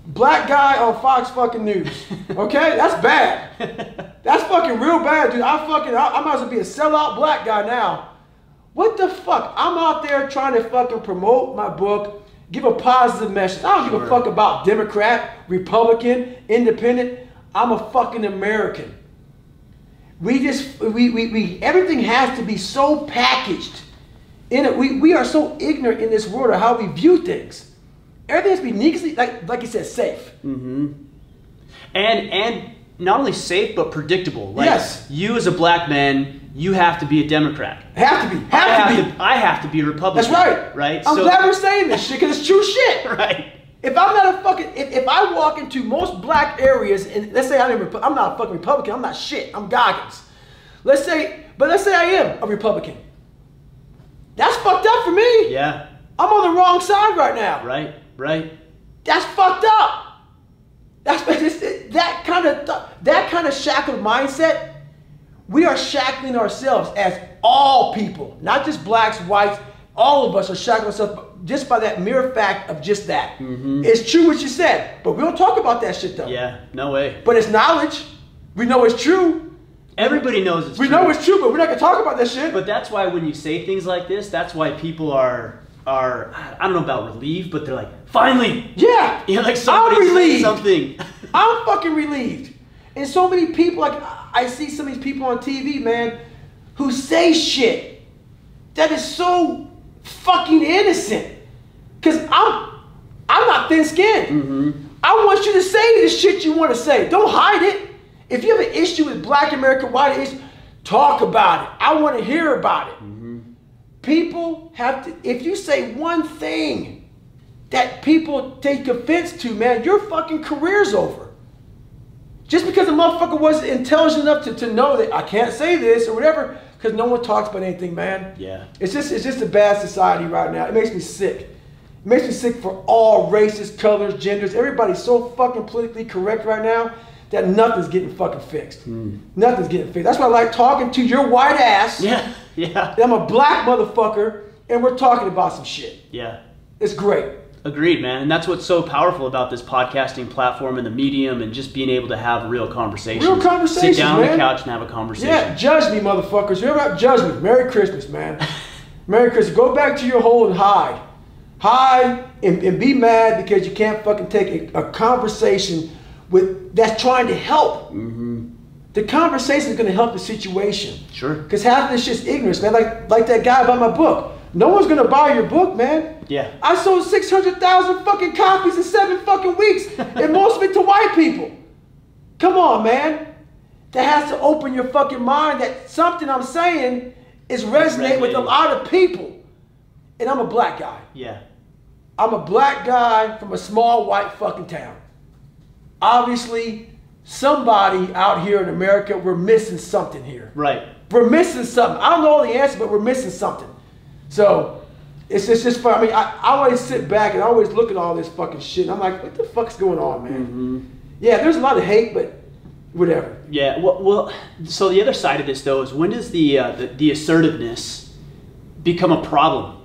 S2: Black guy on Fox fucking News. Okay? That's bad. That's fucking real bad, dude. I fucking, I, I might as well be a sellout black guy now. What the fuck? I'm out there trying to fucking promote my book, give a positive message. I don't give a fuck about Democrat, Republican, Independent. I'm a fucking American. We just, we, we, we, everything has to be so packaged. In it, we, we are so ignorant in this world of how we view things. Everything has to be neatly, like, like you said, safe. Mm-hmm.
S1: and and not only safe but predictable. Like
S2: Yes.
S1: you as a black man, you have to be a Democrat.
S2: Have to be.
S1: I
S2: Have, to
S1: have
S2: be.
S1: to, I have to be a Republican.
S2: That's right.
S1: Right.
S2: I'm
S1: So-
S2: glad we're saying this shit because it's true shit.
S1: Right.
S2: If I'm not a fucking, if, if I walk into most black areas, and let's say I'm, a, I'm not a fucking Republican, I'm not shit, I'm Goggins. Let's say, but let's say I am a Republican. That's fucked up for me.
S1: Yeah.
S2: I'm on the wrong side right now.
S1: Right. Right.
S2: That's fucked up. That's that kind of th- that kind of shackled mindset. We are shackling ourselves as all people, not just blacks, whites. All of us are shackling ourselves just by that mere fact of just that. Mm-hmm. It's true what you said, but we don't talk about that shit though.
S1: Yeah. No way.
S2: But it's knowledge. We know it's true.
S1: Everybody knows it's true.
S2: We
S1: true.
S2: know it's true, but we're not gonna talk about that shit.
S1: But that's why when you say things like this, that's why people are are I don't know about relieved, but they're like, finally,
S2: yeah,
S1: you know, like somebody
S2: I'm
S1: said
S2: relieved.
S1: something.
S2: I'm fucking relieved. And so many people, like I see some of these people on TV, man, who say shit that is so fucking innocent. Cause I'm, I'm not thin-skinned. Mm-hmm. I want you to say the shit you want to say. Don't hide it. If you have an issue with Black American white issue, talk about it. I want to hear about it. Mm-hmm. People have to. If you say one thing that people take offense to, man, your fucking career's over. Just because a motherfucker wasn't intelligent enough to, to know that I can't say this or whatever, because no one talks about anything, man.
S1: Yeah.
S2: It's just it's just a bad society right now. It makes me sick. It makes me sick for all races, colors, genders. Everybody's so fucking politically correct right now that nothing's getting fucking fixed.
S1: Hmm.
S2: Nothing's getting fixed. That's why I like talking to your white ass.
S1: Yeah. Yeah.
S2: I'm a black motherfucker, and we're talking about some shit.
S1: Yeah.
S2: It's great.
S1: Agreed, man. And that's what's so powerful about this podcasting platform and the medium and just being able to have real conversations.
S2: Real conversations,
S1: Sit down on the couch and have a conversation.
S2: Yeah, judge me, motherfuckers. You're about judge me. Merry Christmas, man. Merry Christmas. Go back to your hole and hide. Hide and, and be mad because you can't fucking take a, a conversation with that's trying to help. Mm-hmm. The conversation is going to help the situation.
S1: Sure.
S2: Because half of this shit's ignorance, man. Like like that guy about my book. No one's gonna buy your book, man.
S1: Yeah.
S2: I sold six hundred thousand fucking copies in seven fucking weeks, and most of it to white people. Come on, man. That has to open your fucking mind that something I'm saying is resonating with a lot of people. And I'm a black guy.
S1: Yeah.
S2: I'm a black guy from a small white fucking town. Obviously, somebody out here in America, we're missing something here.
S1: Right.
S2: We're missing something. I don't know the answer, but we're missing something. So it's just, it's just fun. I mean, I, I always sit back and I always look at all this fucking shit. And I'm like, what the fuck's going on, man? Yeah, there's a lot of hate, but whatever.
S1: Yeah. Well, well, so the other side of this though is when does the uh, the, the assertiveness become a problem,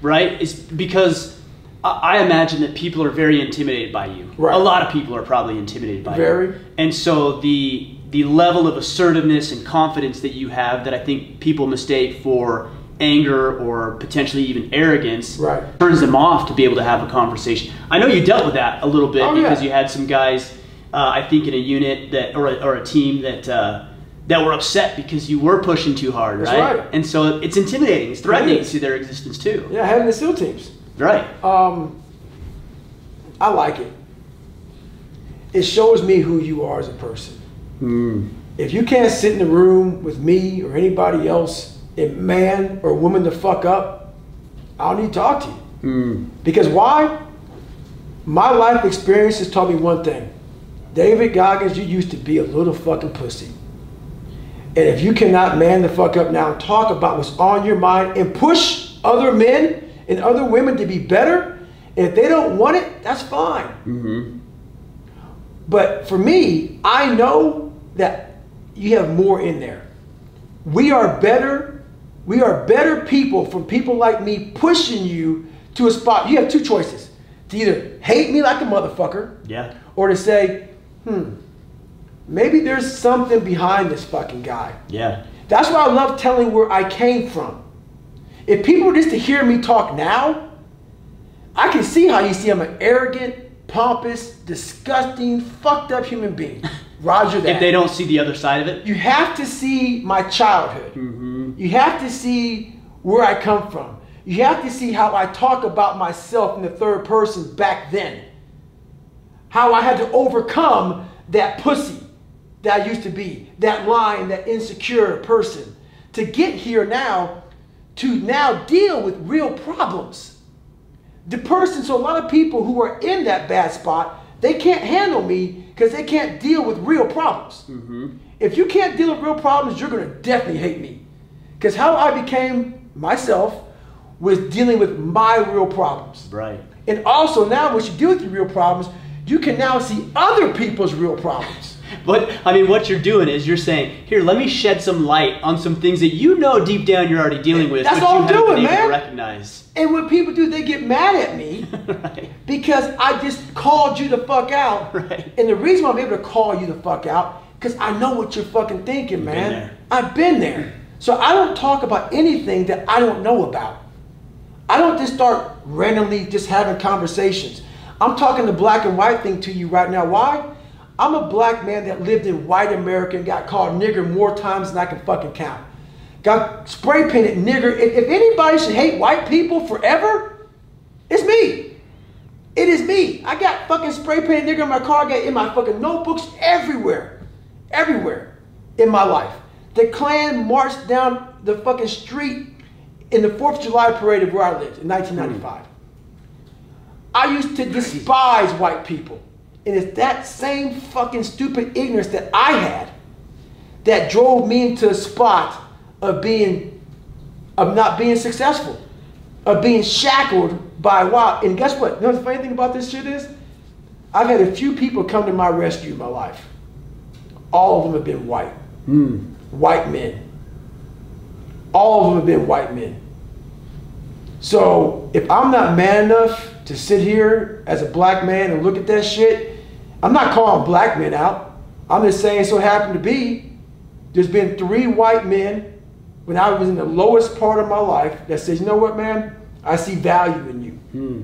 S1: right? Is because I, I imagine that people are very intimidated by you.
S2: Right.
S1: A lot of people are probably intimidated by
S2: Very.
S1: you. And so the the level of assertiveness and confidence that you have that I think people mistake for anger or potentially even arrogance
S2: Right.
S1: turns them off to be able to have a conversation. I know you dealt with that a little bit
S2: Oh, yeah.
S1: because you had some guys, uh, I think, in a unit that or a, or a team that uh, that were upset because you were pushing too hard, right?
S2: right.
S1: And so it's intimidating, it's threatening to their existence too,
S2: Yeah, having the SEAL teams.
S1: right?
S2: Um, I like it. It shows me who you are as a person. If you can't sit in the room with me or anybody else man or woman to fuck up, I don't need to talk to you. Hmm. Because why? My life experience has taught me one thing. David Goggins, you used to be a little fucking pussy. And if you cannot man the fuck up now and talk about what's on your mind and push other men and other women to be better, and if they don't want it, that's fine. Mm-hmm. But for me, I know that you have more in there. We are better. We are better people from people like me pushing you to a spot. You have two choices: to either hate me like a motherfucker,
S1: Yeah.
S2: or to say, "Hmm, maybe there's something behind this fucking guy."
S1: Yeah.
S2: That's why I love telling where I came from. If people were just to hear me talk now, I can see how you see I'm an arrogant, pompous, disgusting, fucked up human being. Roger that.
S1: If they don't see the other side of it,
S2: You have to see my childhood. You have to see where I come from. You have to see how I talk about myself in the third person back then. How I had to overcome that pussy that I used to be, that lying, that insecure person, to get here now, to now deal with real problems. The person, so a lot of people who are in that bad spot, they can't handle me because they can't deal with real problems. Mm-hmm. If you can't deal with real problems, you're going to definitely hate me. Because how I became myself was dealing with my real problems.
S1: right?
S2: And also now, once you deal with your real problems, you can now see other people's real problems.
S1: But I mean, what you're doing is you're saying, here, let me shed some light on some things that you know deep down you're already dealing with,
S2: That's all
S1: you
S2: I'm doing,
S1: been
S2: man.
S1: recognize.
S2: And what people do, they get mad at me
S1: right.
S2: because I just called you the fuck out.
S1: Right.
S2: And the reason why I'm able to call you the fuck out, because I know what you're fucking thinking, man.
S1: there.
S2: I've been there. So I don't talk about anything that I don't know about. I don't just start randomly just having conversations. I'm talking the black and white thing to you right now. Why? I'm a black man that lived in white America and got called nigger more times than I can fucking count. Got spray painted nigger. If, anybody should hate white people forever, it's me. It is me. I got fucking spray painted nigger in my car, got in my fucking notebooks everywhere. Everywhere in my life. The Klan marched down the fucking street in the 4th of July parade of where I lived in 1995. Hmm. I used to despise white people. And it's that same fucking stupid ignorance that I had that drove me into a spot of being, of not being successful, of being shackled by wow. And guess what? You know the funny thing about this shit is? I've had a few people come to my rescue in my life. All of them have been white. Hmm. White men. All of them have been white men. So if I'm not man enough to sit here as a black man and look at that shit, I'm not calling black men out. I'm just saying so happened to be there's been three white men when I was in the lowest part of my life that says, you know what, man, I see value in you. Hmm.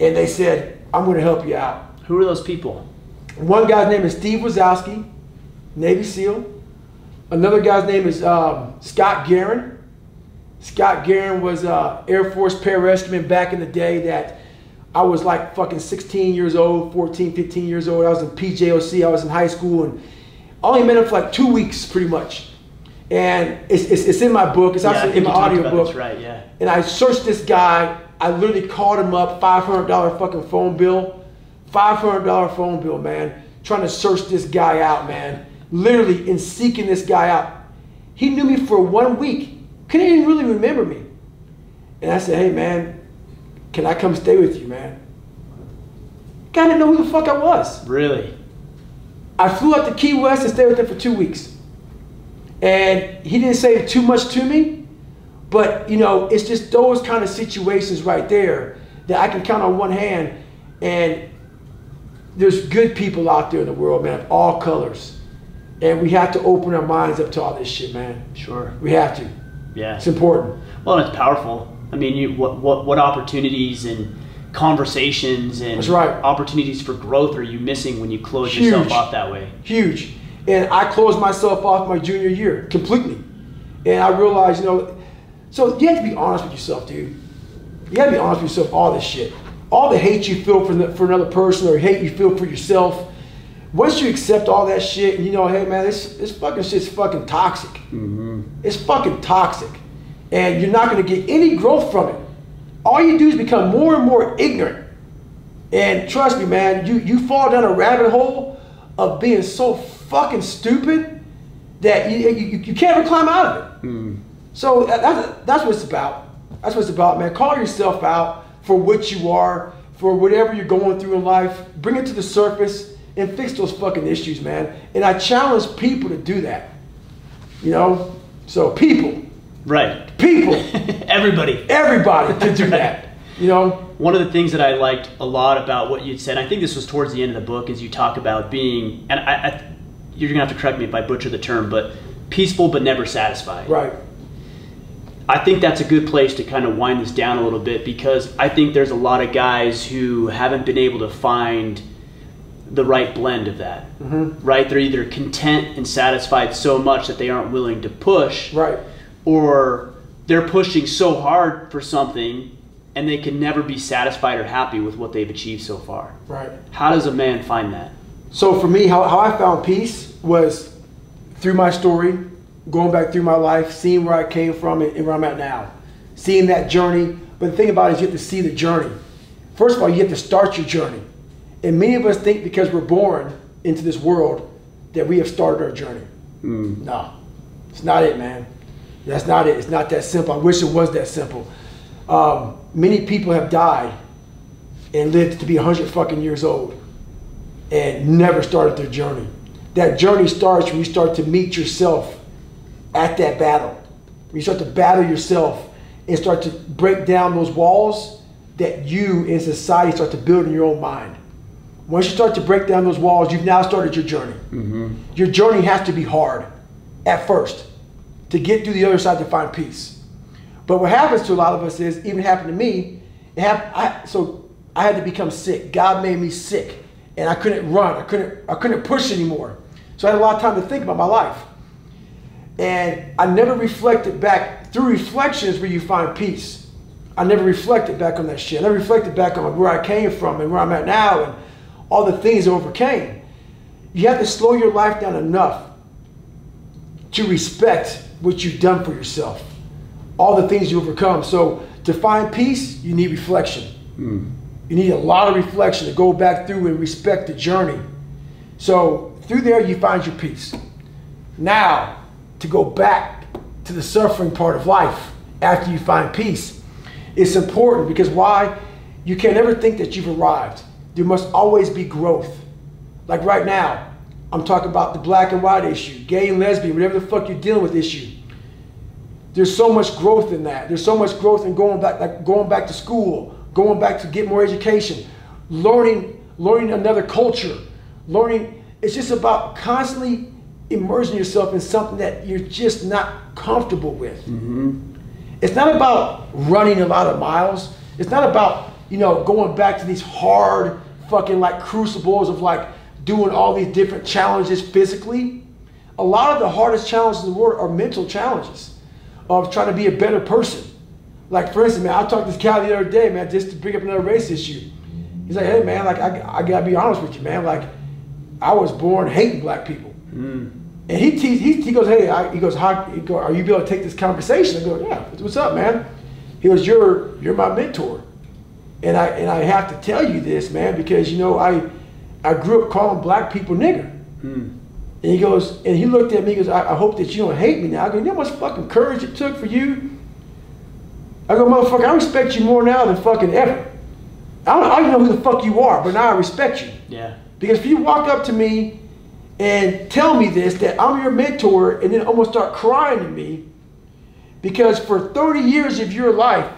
S2: And they said, I'm going to help you out.
S1: Who are those people?
S2: One guy's name is Steve Wazowski, Navy SEAL. Another guy's name is um, Scott Gearen. Scott Gearen was uh, Air Force pararescueman back in the day that I was like fucking 16 years old, 14, 15 years old. I was in PJOC, I was in high school, and I only met him for like two weeks pretty much. And it's, it's, it's in my book, it's
S1: Yeah,
S2: actually in my audio book.
S1: this, right? Yeah.
S2: And I searched this guy. I literally called him up, $500 fucking phone bill. $500 phone bill, man. Trying to search this guy out, man. Literally in seeking this guy out. He knew me for one week. Couldn't even really remember me. And I said, hey, man, can I come stay with you, man? Guy didn't know who the fuck I was.
S1: Really?
S2: I flew out to Key West and stayed with him for two weeks. And he didn't say too much to me, but you know, it's just those kind of situations right there that I can count on one hand. And there's good people out there in the world, man, of all colors. And we have to open our minds up to all this shit, man.
S1: Sure.
S2: We have to.
S1: Yeah.
S2: It's important.
S1: Well, it's powerful. I mean, you what what what opportunities and conversations and
S2: right.
S1: opportunities for growth are you missing when you close
S2: Huge.
S1: yourself off that way?
S2: Huge. And I closed myself off my junior year completely. And I realized, you know, so you have to be honest with yourself, dude. You have to be honest with yourself, all this shit. All the hate you feel for, the, for another person or hate you feel for yourself. Once you accept all that shit and you know, hey man, this, this fucking shit's fucking toxic. Mm-hmm. It's fucking toxic. And you're not gonna get any growth from it. All you do is become more and more ignorant. And trust me, man, you, you fall down a rabbit hole of being so fucking stupid that you, you, you can't ever climb out of it. Mm. So that's, that's what it's about. That's what it's about, man. Call yourself out for what you are, for whatever you're going through in life. Bring it to the surface and fix those fucking issues, man. And I challenge people to do that. You know? So people,
S1: Right.
S2: people,
S1: Everybody.
S2: everybody to do that. You know?
S1: One of the things that I liked a lot about what you'd said, I think this was towards the end of the book, is you talk about being, and I, I you're gonna have to correct me if I butcher the term, but peaceful but never satisfied.
S2: Right.
S1: I think that's a good place to kind of wind this down a little bit because I think there's a lot of guys who haven't been able to find the right blend of that. Mm-hmm. Right? They're either content and satisfied so much that they aren't willing to push,
S2: Right.
S1: or they're pushing so hard for something and they can never be satisfied or happy with what they've achieved so far.
S2: Right.
S1: How does a man find that?
S2: So for me, how, how I found peace was through my story, going back through my life, seeing where I came from and, and where I'm at now, seeing that journey. But the thing about it is you have to see the journey. First of all, you have to start your journey. And many of us think because we're born into this world that we have started our journey. No, it's not it, man. That's not it. It's not that simple. I wish it was that simple. Um, many people have died and lived to be 100 fucking years old and never started their journey. That journey starts when you start to meet yourself at that battle. When you start to battle yourself and start to break down those walls that you in society start to build in your own mind. Once you start to break down those walls, you've now started your journey. Mm-hmm. Your journey has to be hard at first to get through the other side to find peace. But what happens to a lot of us is, even happened to me, it hap- I, so I had to become sick. God made me sick, and I couldn't run. I couldn't. I couldn't push anymore. So I had a lot of time to think about my life, and I never reflected back. Through reflections, where you find peace. I never reflected back on that shit. I never reflected back on where I came from and where I'm at now, and all the things I overcame. You have to slow your life down enough to respect what you've done for yourself, all the things you overcome. So to find peace, you need reflection. Hmm. You need a lot of reflection to go back through and respect the journey. So through there, you find your peace. Now, to go back to the suffering part of life after you find peace, it's important because why? You can't ever think that you've arrived. There must always be growth. Like right now, I'm talking about the black and white issue, gay and lesbian, whatever the fuck you're dealing with issue. There's so much growth in that. There's so much growth in going back, like going back to school, going back to get more education, learning, learning another culture, learning. It's just about constantly immersing yourself in something that you're just not comfortable with.
S1: Mm-hmm.
S2: It's not about running a lot of miles. It's not about, you know, going back to these hard fucking like crucibles of like doing all these different challenges physically. A lot of the hardest challenges in the world are mental challenges of trying to be a better person. Like for instance, man, I talked to this guy the other day, man, just to bring up another race issue. He's like, hey man, like I, I gotta be honest with you, man. Like I was born hating black people.
S1: Mm.
S2: And he, he, he, he goes, hey, I, he goes, how, he go, are you able to take this conversation? I go, yeah, what's up, man? He goes, you're, you're my mentor. And I, and I have to tell you this, man, because, you know, I, I grew up calling black people nigger.
S1: Mm.
S2: And he goes, and he looked at me, he goes, I, I hope that you don't hate me now. I go, you know how much fucking courage it took for you? I go, motherfucker, I respect you more now than fucking ever. I don't, I don't know who the fuck you are, but now I respect you.
S1: Yeah.
S2: Because if you walk up to me and tell me this, that I'm your mentor, and then almost start crying to me, because for 30 years of your life,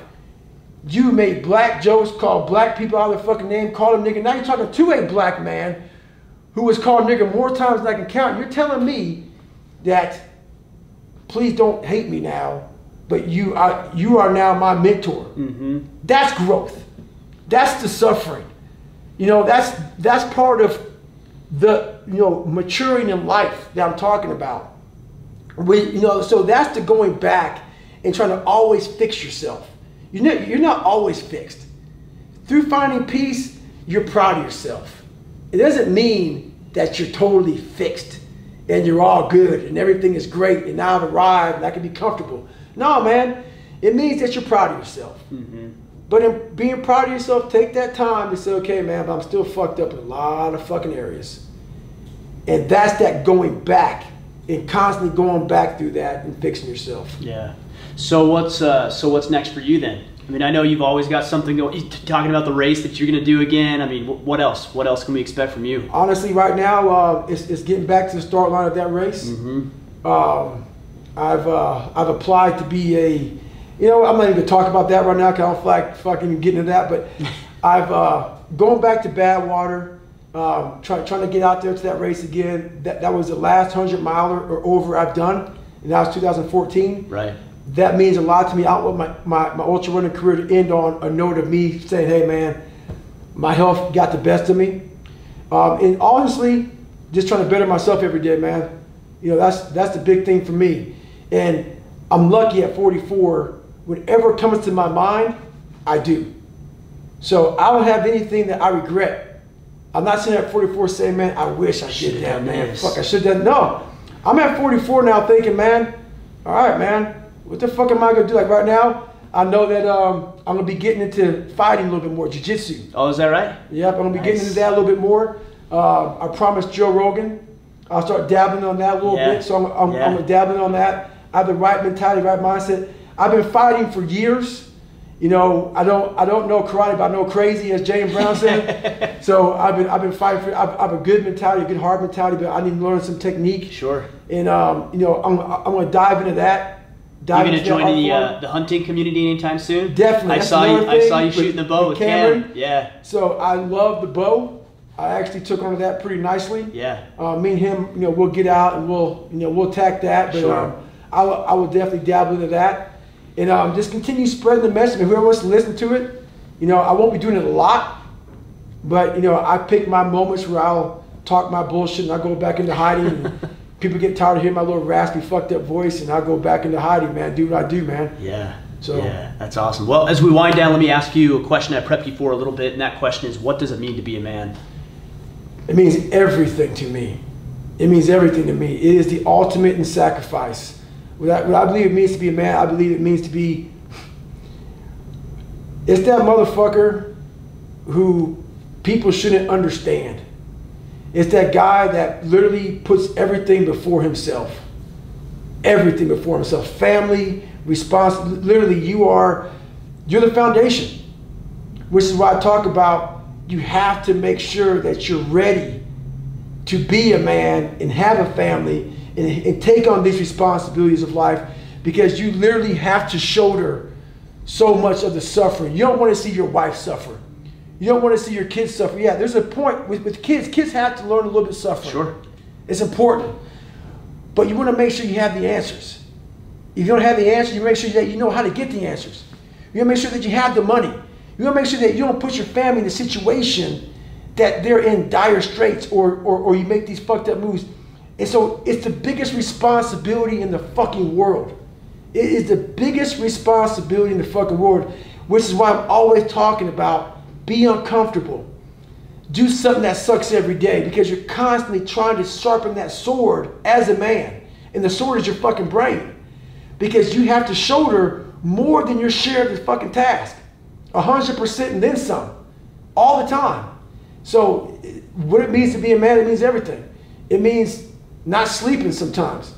S2: you made black jokes, called black people out of their fucking name, called them nigga. Now you're talking to a black man who was called nigga more times than I can count. You're telling me that, please don't hate me now, but you are, you are now my mentor.
S1: Mm-hmm.
S2: That's growth. That's the suffering. You know, that's that's part of the you know maturing in life that I'm talking about. We, you know, so that's the going back and trying to always fix yourself. You're not, you're not always fixed. Through finding peace, you're proud of yourself. It doesn't mean that you're totally fixed and you're all good and everything is great and now I've arrived and I can be comfortable. No, man. It means that you're proud of yourself.
S1: Mm-hmm.
S2: But in being proud of yourself, take that time to say, okay, man, but I'm still fucked up in a lot of fucking areas. And that's that going back and constantly going back through that and fixing yourself.
S1: Yeah. So what's uh, so what's next for you then? I mean, I know you've always got something going. Talking about the race that you're going to do again. I mean, what else? What else can we expect from you?
S2: Honestly, right now, uh, it's, it's getting back to the start line of that race.
S1: Mm-hmm.
S2: Um, I've uh, I've applied to be a, you know, I'm not even talk about that right now because I don't feel like fucking getting into that. But I've uh, going back to Badwater, um, trying trying to get out there to that race again. That that was the last hundred miler or over I've done, and that was 2014.
S1: Right.
S2: That means a lot to me. I want my, my, my ultra running career to end on a note of me saying, hey man, my health got the best of me. Um, and honestly, just trying to better myself every day, man. You know, that's that's the big thing for me. And I'm lucky at 44, whatever comes to my mind, I do. So I don't have anything that I regret. I'm not sitting at 44 saying, man, I wish I
S1: Should've
S2: did that,
S1: done
S2: man. Fuck, I should have done. No, I'm at 44 now thinking, man, all right, man, what the fuck am I gonna do? Like right now, I know that um, I'm gonna be getting into fighting a little bit more, jujitsu.
S1: Oh, is that right?
S2: Yep, I'm gonna be getting into that a little bit more. Uh, I promised Joe Rogan I'll start dabbling on that a little
S1: Yeah.
S2: bit. So I'm, I'm,
S1: Yeah.
S2: I'm dabbling on that. I have the right mentality, right mindset. I've been fighting for years. You know, I don't I don't know karate, but I know crazy, as James Brown said. so I've been I've been fighting for. I've, I have a good mentality, a good hard mentality, but I need to learn some technique.
S1: Sure.
S2: And um, you know, I'm I'm gonna dive into that.
S1: You
S2: Dive
S1: gonna join the uh, the hunting community anytime soon?
S2: Definitely.
S1: I
S2: That's
S1: saw you. I saw you shooting the bow
S2: with Cameron.
S1: Yeah.
S2: So I love the bow. I actually took on that pretty nicely.
S1: Yeah.
S2: Uh, me and him, you know, we'll get out and we'll, you know, we'll attack that. But
S1: Sure.
S2: um, I, will, I will definitely dabble into that, and um, just continue spreading the message. And whoever wants to listen to it, you know, I won't be doing it a lot, but you know, I pick my moments where I'll talk my bullshit and I go back into hiding. And people get tired of hearing my little raspy, fucked up voice, and I go back into hiding, man. Do what I do, man.
S1: Yeah.
S2: So-
S1: yeah, that's awesome. Well, as we wind down, let me ask you a question I prepped you for a little bit, and that question is, what does it mean to be a man?
S2: It means everything to me. It means everything to me. It is the ultimate in sacrifice. What I, what I believe it means to be a man, I believe it means to be. It's that motherfucker who people shouldn't understand. It's that guy that literally puts everything before himself. Everything before himself. Family, response. Literally, you are, you're the foundation. Which is why I talk about you have to make sure that you're ready to be a man and have a family and, and take on these responsibilities of life because you literally have to shoulder so much of the suffering. You don't want to see your wife suffer. You don't want to see your kids suffer. Yeah, there's a point with, with kids. Kids have to learn a little bit suffering.
S1: Sure.
S2: It's important. But you want to make sure you have the answers. If you don't have the answers, you make sure that you know how to get the answers. You want to make sure that you have the money. You want to make sure that you don't put your family in a situation that they're in dire straits or, or, or you make these fucked up moves. And so it's the biggest responsibility in the fucking world. It is the biggest responsibility in the fucking world, which is why I'm always talking about be uncomfortable. Do something that sucks every day because you're constantly trying to sharpen that sword as a man. And the sword is your fucking brain. Because you have to shoulder more than your share of the fucking task. 100% and then some. All the time. So, what it means to be a man, it means everything. It means not sleeping sometimes.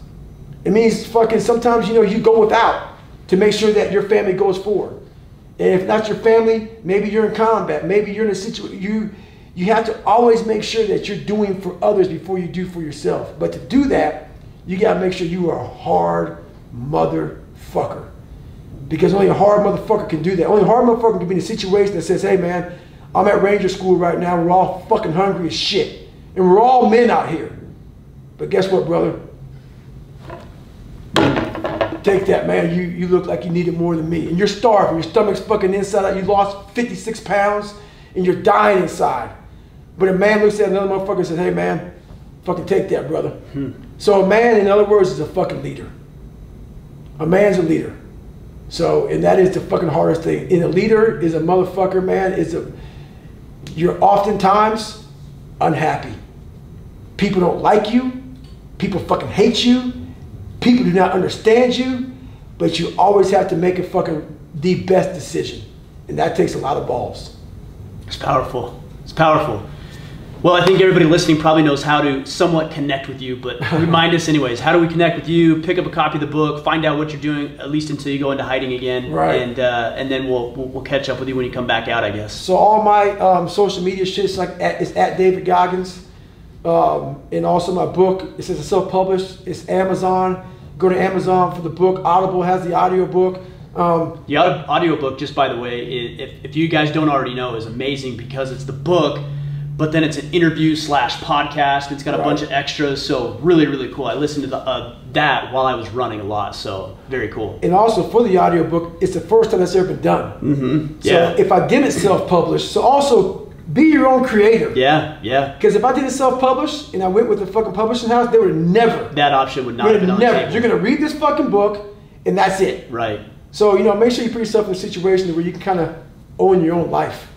S2: It means fucking sometimes, you know, you go without to make sure that your family goes forward. And if not your family, maybe you're in combat. Maybe you're in a situation, you, you have to always make sure that you're doing for others before you do for yourself. But to do that, you got to make sure you are a hard motherfucker. Because only a hard motherfucker can do that. Only a hard motherfucker can be in a situation that says, hey man, I'm at Ranger School right now. We're all fucking hungry as shit. And we're all men out here. But guess what, brother? Take that, man. You, you look like you need it more than me. And you're starving. Your stomach's fucking inside out. You lost 56 pounds and you're dying inside. But a man looks at another motherfucker and says, hey, man, fucking take that, brother. Hmm. So a man, in other words, is a fucking leader. A man's a leader. So, and that is the fucking hardest thing. And a leader is a motherfucker, man, is a, you're oftentimes unhappy. People don't like you. People fucking hate you. People do not understand you. But you always have to make a fucking the best decision. And that takes a lot of balls.
S1: It's powerful. It's powerful. Well, I think everybody listening probably knows how to somewhat connect with you, but remind us anyways. How do we connect with you? Pick up a copy of the book, find out what you're doing, at least until you go into hiding again,
S2: right?
S1: And uh, and then we'll, we'll, we'll catch up with you when you come back out, I guess.
S2: So all my um, social media shit's like at, it's at David Goggins, um, and also my book. It says it's self-published. It's Amazon. Go to Amazon for the book. Audible has the audio book. Um,
S1: the audio book, just by the way, if, if you guys don't already know, is amazing because it's the book but then it's an interview slash podcast. It's got a right. bunch of extras, so really, really cool. I listened to the, uh, that while I was running a lot, so very cool.
S2: And also for the audiobook, it's the first time that's ever been done.
S1: Mm-hmm.
S2: Yeah. So if I didn't self-publish, so also be your own creator.
S1: Yeah, yeah.
S2: Because if I didn't self-publish and I went with the fucking publishing house, they would never.
S1: That option would not have been
S2: never. You're gonna read this fucking book, and that's it.
S1: Right.
S2: So you know, make sure you put yourself in a situation where you can kind of own your own life,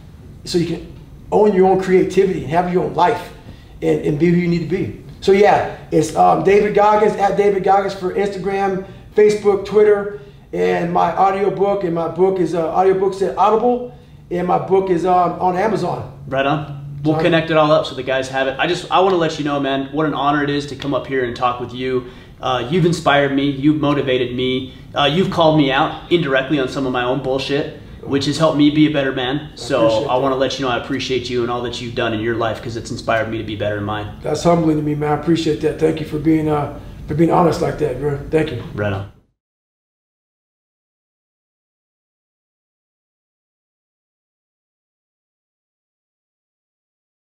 S2: so you can own your own creativity and have your own life and, and be who you need to be. So yeah, it's um, David Goggins at David Goggins for Instagram, Facebook, Twitter, and my audiobook. And my book is uh, audiobooks at Audible, and my book is um, on Amazon.
S1: Right on. We'll connect it all up so the guys have it. I just I want to let you know, man, what an honor it is to come up here and talk with you. Uh, you've inspired me. You've motivated me. Uh, you've called me out indirectly on some of my own bullshit which has helped me be a better man. So I, I want to let you know I appreciate you and all that you've done in your life because it's inspired me to be better in mine.
S2: That's humbling to me, man. I appreciate that. Thank you for being uh, for being honest like that, bro. Thank you.
S1: Right on.